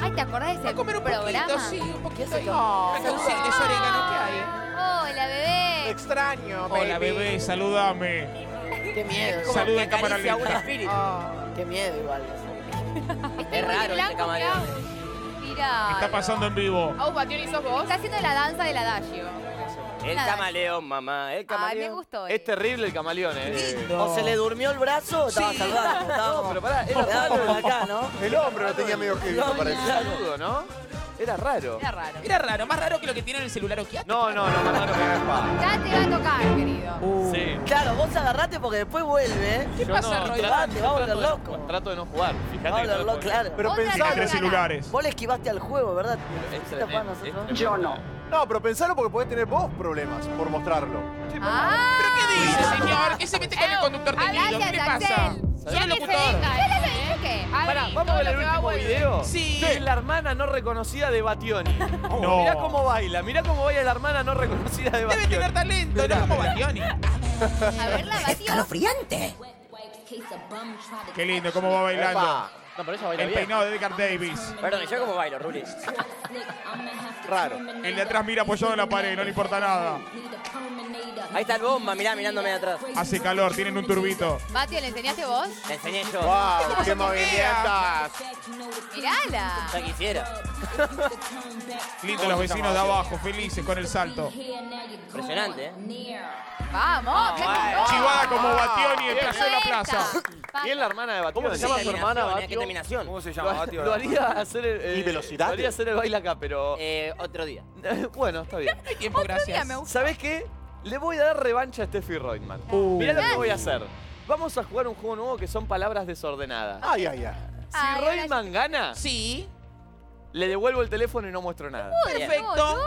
Ay, ¿te acordás de A ese comer un programa? poquito, sí, un poquito. ¿Qué es Oh, la canción de ese orégano que hay. Hola, bebé. Extraño, Hola, bebé, saludame. Qué miedo. Como Saluda que en cámara acaricia a un lenta. espíritu. Qué miedo igual. Es raro este camaleón. mirá. Mira. Está pasando en vivo. Au, Bationi, ¿sos vos? Está haciendo la danza del adagio. El Nada. camaleón, mamá. El Ay, me camaleón. gustó. Es terrible el camaleón, ¿eh? O se le durmió el brazo o estaba saludando. Estaba <laughs> No, pero pará, era raro. como acá, ¿no? El hombro lo tenía medio que No, parece. Saludo, ¿no? Era raro. Era raro. Era raro, más raro que lo que tiene en el celular Okiato. No, no, no, más raro que la Ya te va a tocar, querido. Uh, Sí. Claro, vos agarrate porque después vuelve. ¿Qué Yo pasa, no, Roy? trato- Te va a volver de no- loco. Trato de no jugar. Fíjate Va a volver loco, claro. Pero. Tres celulares. Vos le esquivaste al juego, ¿verdad? Yo no. No, pero pensalo porque podés tener vos problemas por mostrarlo. Ah. ¿Pero qué dice, señor? ¿Qué se mete con el conductor de nido? ¿Qué le pasa? Soy el locutor. Venga. ¿Qué? A Pará, Bationi. vamos a ver el lo que va último vuelve. video. Sí. Es la hermana no reconocida de Bationi. <laughs> No. Mirá cómo baila, mirá cómo baila la hermana no reconocida de Debe Bationi. tener talento, no como Bationi. A ver, la. ¡Escalofriante! Qué lindo cómo va bailando. Epa. No, baila El bien. peinado de Edgar Davis. Perdón, ¿y yo cómo bailo, Ruli? Raro. El de atrás mira apoyado en la pared, no le importa nada. Ahí está el bomba, mirá, mirándome de atrás. Hace calor, tienen un turbito. Batio, ¿le enseñaste vos? Le enseñé yo. ¡Wow! ¡Qué movimientos! Mirala. Ya quisiera. Lindo los vecinos de abajo, felices con el salto. Impresionante, ¿eh? Vamos, qué lindo. Chivada como Bationi en Plaza de la Plaza. ¿Y es la hermana de Bationi? ¿Cómo se llama su hermana, ¿eh? ¿Qué Batio? terminación? ¿Cómo se llama, Batio? lo haría hacer el, eh, ¿Y velocidad? Lo haría hacer el baile acá, pero... Eh, otro día. <laughs> bueno, está bien. <laughs> Hay tiempo, gracias. me gusta. ¿Sabés qué? Le voy a dar revancha a Steffi Reutemann. Mirá lo que voy a hacer. Vamos a jugar un juego nuevo que son palabras desordenadas. Ay, ay, ay. Si ahora Reutemann gana, Sí. le devuelvo el teléfono y no muestro nada. Perfecto.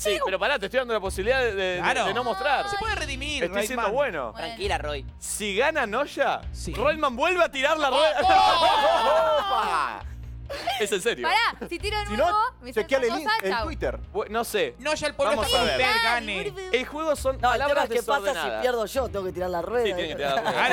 Sí, pero pará, te estoy dando la posibilidad de, de- Claro. de no mostrar. Se puede redimir, Estoy siendo bueno. Tranquila, Roy. Si gana Noya, Sí. Reutemann vuelve a tirar la rueda. ¡Opa! Es en serio. Pará, si tiro Si nuevo, no, me chequeale el cosa, en chau. Twitter. Bu- No sé. No, ya el pueblo Vamos está a con ver. usted, gane. El juego son No, el tema palabras es que pasa si desordenadas. pierdo yo, tengo que tirar la rueda. Sí, tiene que tirar la rueda.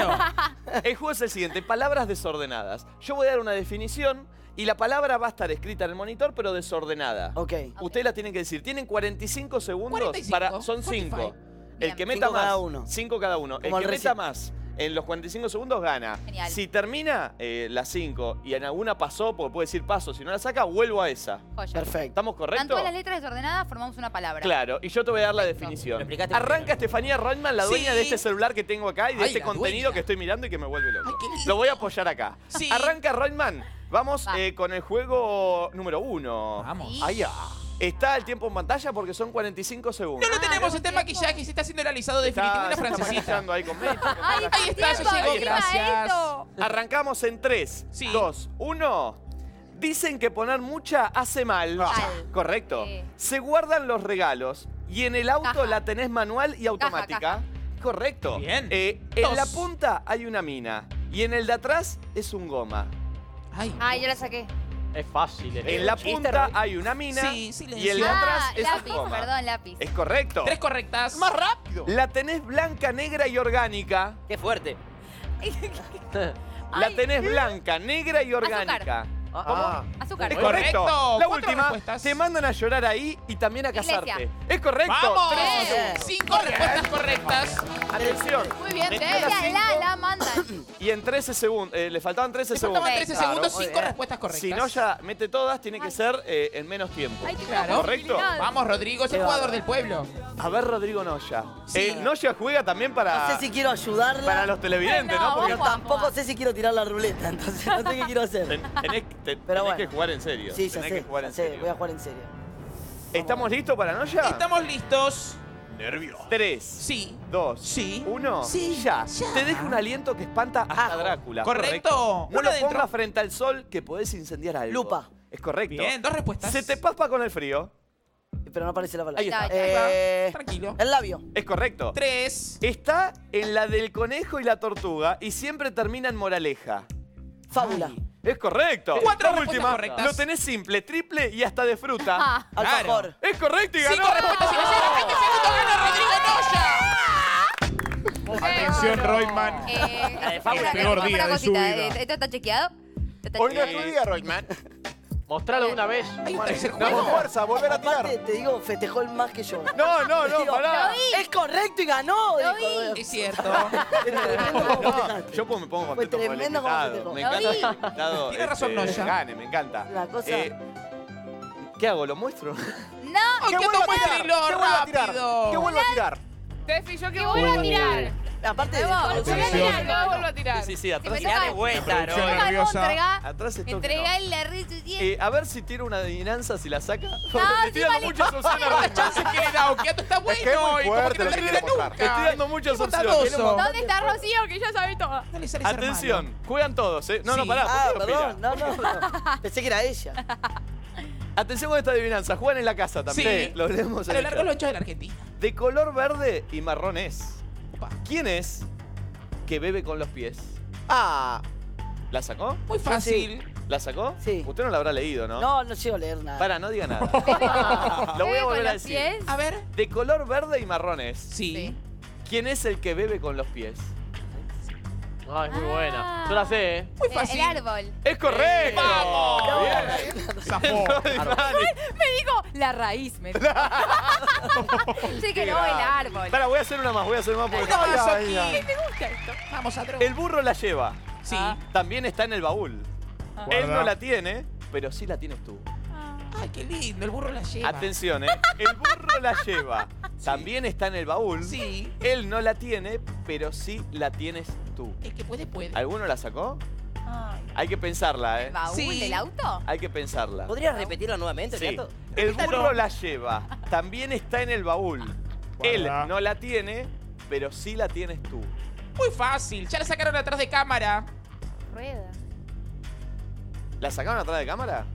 Claro. El juego es el siguiente, palabras desordenadas. Yo voy a dar una definición y la palabra va a estar escrita en el monitor, pero desordenada. Ok. Ustedes la tienen que decir. Tienen 45 segundos 45, para. Son 5. 45. El que meta Cinco más. cada uno. 5 cada uno. El que el meta recién. más en los 45 segundos gana. Genial. Si termina eh, las 5 y en alguna pasó, porque puede decir paso, si no la saca, vuelvo a esa. Joya. Perfecto. ¿Estamos Están correctos? todas las letras desordenadas, formamos una palabra. Claro, y yo te voy a dar la definición. Lo explicaste Arranca Estefanía Rollman, la dueña Sí. de este celular que tengo acá y de Ay, este la contenido dueña. que estoy mirando y que me vuelve loco. Ay, qué lindo. Lo voy a apoyar acá. Sí. Arranca Rollman. Vamos Va. eh, con el juego número uno. Vamos. Ya. Está el tiempo en pantalla porque son 45 segundos. No lo Ah, tenemos, no, está en tiempo. maquillaje, se está haciendo el alisado definitivo. Está, Una se está francesita. maquillando ahí con Ay, Ahí está, ya tiempo, llegó, encima gracias. esto. Arrancamos en 3, Sí. 2, 1. Dicen que poner mucha hace mal. Mal. Correcto. Sí. Se guardan los regalos y en el auto Caja. la tenés manual y automática. caja. Correcto. Bien. Eh, en Dos. la punta hay una mina y en el de atrás es un goma. Ay. Ay, yo la saqué. Es fácil. En la punta hay una mina Sí, sí, le y decía. atrás Ah, es lápiz, un goma. perdón, lápiz. Es correcto. Tres correctas. ¡Más rápido! La tenés blanca, negra y orgánica. Qué fuerte. La Ay. tenés blanca, negra y orgánica. Ah, Azúcar. Es Correcto. correcto. La Cuatro última, respuestas. te mandan a llorar ahí y también a Iglesia. casarte. Es correcto. ¡Vamos! Tres. Cinco respuestas correctas. Atención. Muy bien, La, cinco la, la mandan. Y en 13 segundos, eh, le faltaban 13 Le segundos. faltaban 13 Claro, segundos, muy cinco bien. respuestas correctas. Si no, ya mete todas, tiene que ser eh, en menos tiempo. Claro. ¿Correcto? Vamos, Rodrigo, es el jugador del pueblo. A ver, Rodrigo Noya. Sí. Eh, Noya juega también para, No sé si quiero ayudarla. para los televidentes, ¿no? No, Porque pero tampoco sé si quiero tirar la ruleta, entonces no sé qué quiero hacer. ten- tenés, te- Pero tenés bueno. que jugar en serio. Sí, ya tenés sé, que jugar ya en sé, serio. voy a jugar en serio. ¿Estamos listos para Noya? Estamos listos. Nervio. 3, Sí. 2, Sí. 1. Sí. Ya. Ya. Te dejo un aliento que espanta hasta Ajo. Drácula. Correcto. No Uno lo adentro. pongas frente al sol que podés incendiar algo. Lupa. Es correcto. Bien, dos respuestas. Se te paspa con el frío. Pero no aparece la palabra. Ahí está. Ahí está. Eh, Tranquilo. el labio. Es correcto. Tres. Está en la del conejo y la tortuga y siempre termina en moraleja. Fábula. Es correcto. Cuatro la respuestas última. correctas. Lo tenés simple, triple y hasta de fruta. Ah, Alfajor. Es correcto y ganó. Cinco respuestas a 20 segundos. Gana Rodrigo Noya. Atención, Royman. eh, La de Fábula. El peor una día de cosita, su vida. eh, ¿Esto está chequeado? ¿Esto está Hoy no es chequeado? tu día, Royman. Mostralo una vez. Hay un tercer No, juego. fuerza, volver a tirar. Aparte, te digo, festejó el más que yo. No, no, no, Digo, pará. Es correcto y ganó. Lo dijo. vi. Es cierto. <laughs> No, yo pues me pongo Fue contento por el tremendo como invitado. Me encanta el invitado Tiene razón, este, Noya. gane, me encanta. La cosa- Eh, ¿Qué hago? ¿Lo muestro? No, ¡Ay, <laughs> ¡Que que vuelva a tirar! hilo ¡Que vuelva a tirar! rápido! ¡Que vuelva a tirar! Tefi, yo que vuelvo a tirar. Aparte de vuelvo a tirar. Sí, sí, atrás. Tirá de vuelta, entrega, Atrás está no. la red Eh, a ver si tiro una adivinanza, si la saca. <laughs> Le estoy dando muchas opciones. No, la chance que está bueno. Es que es muy y fuerte, no lo nunca. Estoy dando muchas opciones. ¿Dónde está Rocío? Que ya sabe todo. Atención, juegan todos, ¿eh? No, no, pará. Ah, ¿por qué lo perdón. No, no. <laughs> Pensé que era ella. <laughs> Atención con esta adivinanza. Juegan en la casa también. Sí. Lo leemos A lo el largo lo ancho de la Argentina. De color verde y marrón es. ¿Quién es que bebe con los pies? Ah, ¿La sacó? Muy fácil. ¿La sacó? Sí. Usted no la habrá leído, ¿no? No, no llego a leer nada. Para, no diga nada. <laughs> Lo voy ¿Bebe a volver a los decir. pies? A ver. De color verde y marrones. Sí. ¿Quién es el que bebe con los pies? Ah, es muy buena. Yo la sé, ¿eh? Muy Eh, fácil. El árbol. ¡Es correcto! ¡Vamos! Bien. Zafó. <laughs> Me dijo la raíz. Me dijo. <laughs> sí que no, el árbol. Para, voy a hacer una más, voy a hacer una más porque... Más Ay, aquí. ay. Me gusta esto. Vamos a otro. El burro la lleva. Sí. También está en el baúl. Él Guarda. no la tiene, pero sí la tienes tú. Ay, qué lindo. El burro la lleva. Atención, ¿eh? El burro la lleva. También está en el baúl. Sí. Él no la tiene, pero sí la tienes tú. El que puede, puede. ¿Alguno la sacó? Ay. Hay que pensarla, ¿eh? ¿El baúl Sí. del auto? Hay que pensarla. ¿Podrías repetirlo nuevamente, Sí. El burro la lleva. También está en el baúl. Él no la tiene, pero sí la tienes tú. Muy fácil. Ya la sacaron atrás de cámara. Rueda. ¿La sacaron atrás de cámara?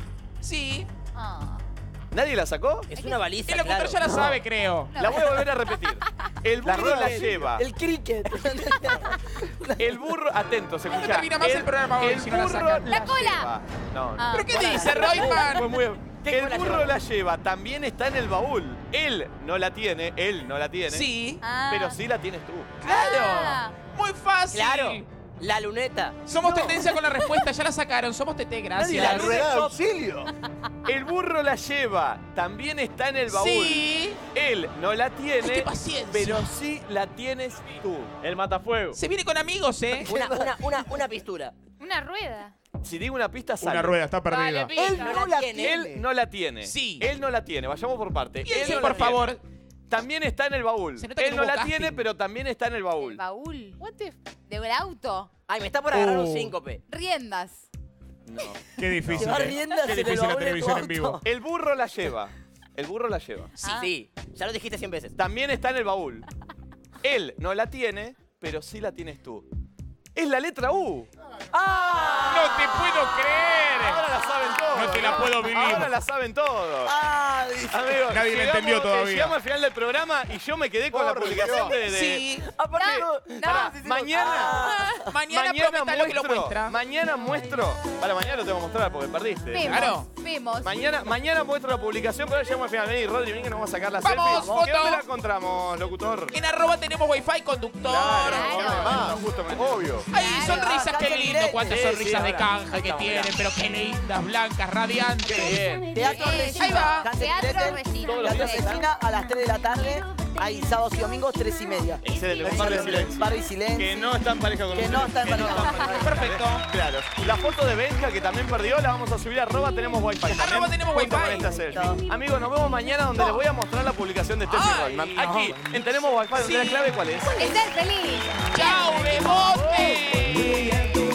Sí. Ah. ¿Nadie la sacó? Es una baliza, El locutor claro. ya la sabe, creo. La voy a volver a repetir. El burro la, lleva. El cricket. <laughs> El burro, atento, se escucha. termina más el programa hoy el si no la burro sacan. ¡La cola! lleva. No, no. Ah. ¿Pero qué dice, Royman? Fue muy- ¿Qué El cola burro lleva? la lleva, también está en el baúl. Él no la tiene, él no la tiene. Sí. Ah. Pero sí la tienes tú. Claro. Ah. Muy fácil. Claro. La luneta. Somos tendencia con la respuesta. Ya la sacaron. Somos TT, La gracias. rueda de auxilio. El burro la lleva, también está en el baúl. Sí. Él no la Ay, qué tiene, paciencia. pero sí la tienes tú. El matafuego. Se viene con amigos, ¿eh? <laughs> Una, una, una, una pistura. Una rueda. Si digo una pista, sale. Una rueda, está perdida. Vale, Él pica. no la tiene. Él no la tiene. Sí. Él no la tiene. Vayamos por parte. Piense, Él no por la tiene. favor. También está en el baúl. Se nota que Él no la casting. tiene, pero también está en el El baúl. baúl. What the f- ¿Del auto? Ay, me está por agarrar un Oh. síncope. Riendas. No. Qué difícil. Llevar eh. riendas Qué en el difícil la baúl de tu televisión en auto. vivo. El burro la lleva. El burro la lleva. Sí, Ah. sí. Ya lo dijiste 100 veces. También está en el baúl. Él no la tiene, pero sí la tienes tú. Es la letra U. No te puedo creer. Ahora la saben todos. No te la puedo vivir. Ahora la saben todos. Ah. Amigos, Nadie la llegamos- entendió eh, todavía. Llegamos al final del programa y yo me quedé con la Por publicación de, de- Sí. Aparte, No, Pará, sí, sí, mañana, ah. Mañana, prometa lo que lo muestra. mañana muestro, para mañana lo tengo que mostrar porque perdiste. Vemos. Claro. Vemos. Mañana, mañana muestro la publicación, pero ahora llegamos al final. Vení, Rodri, vení que nos vamos a sacar la Vamos, selfie. foto. ¿Qué dónde la encontramos, locutor? En arroba tenemos wifi conductor. Claro, Obvio. Ay, Claro. sonrisas, Ah, qué lindo. Cuántas Sí, sonrisas sí, de ahora. canje que tienen, pero qué lindas, blancas, radiantes. Bien. Teatro Regina. ahí va. Teatro los Teatro días. Regina a las 3 de la tarde. Hay sábados y domingos, 3 y media. Excelente, un par de silencio. Par y silencio. Que no está en pareja con Que no está en pareja. Perfecto. Claro. La foto de Benja, que también perdió, la vamos a subir a arroba tenemos wifi. también, Arroba tenemos wifi. con esta selfie. Amigos, nos vemos mañana donde les voy a mostrar la publicación de Steffi no. Aquí, en Tenemos Wifi, donde Sí. la clave cuál es. Es ser feliz. ¡Chao, bebote!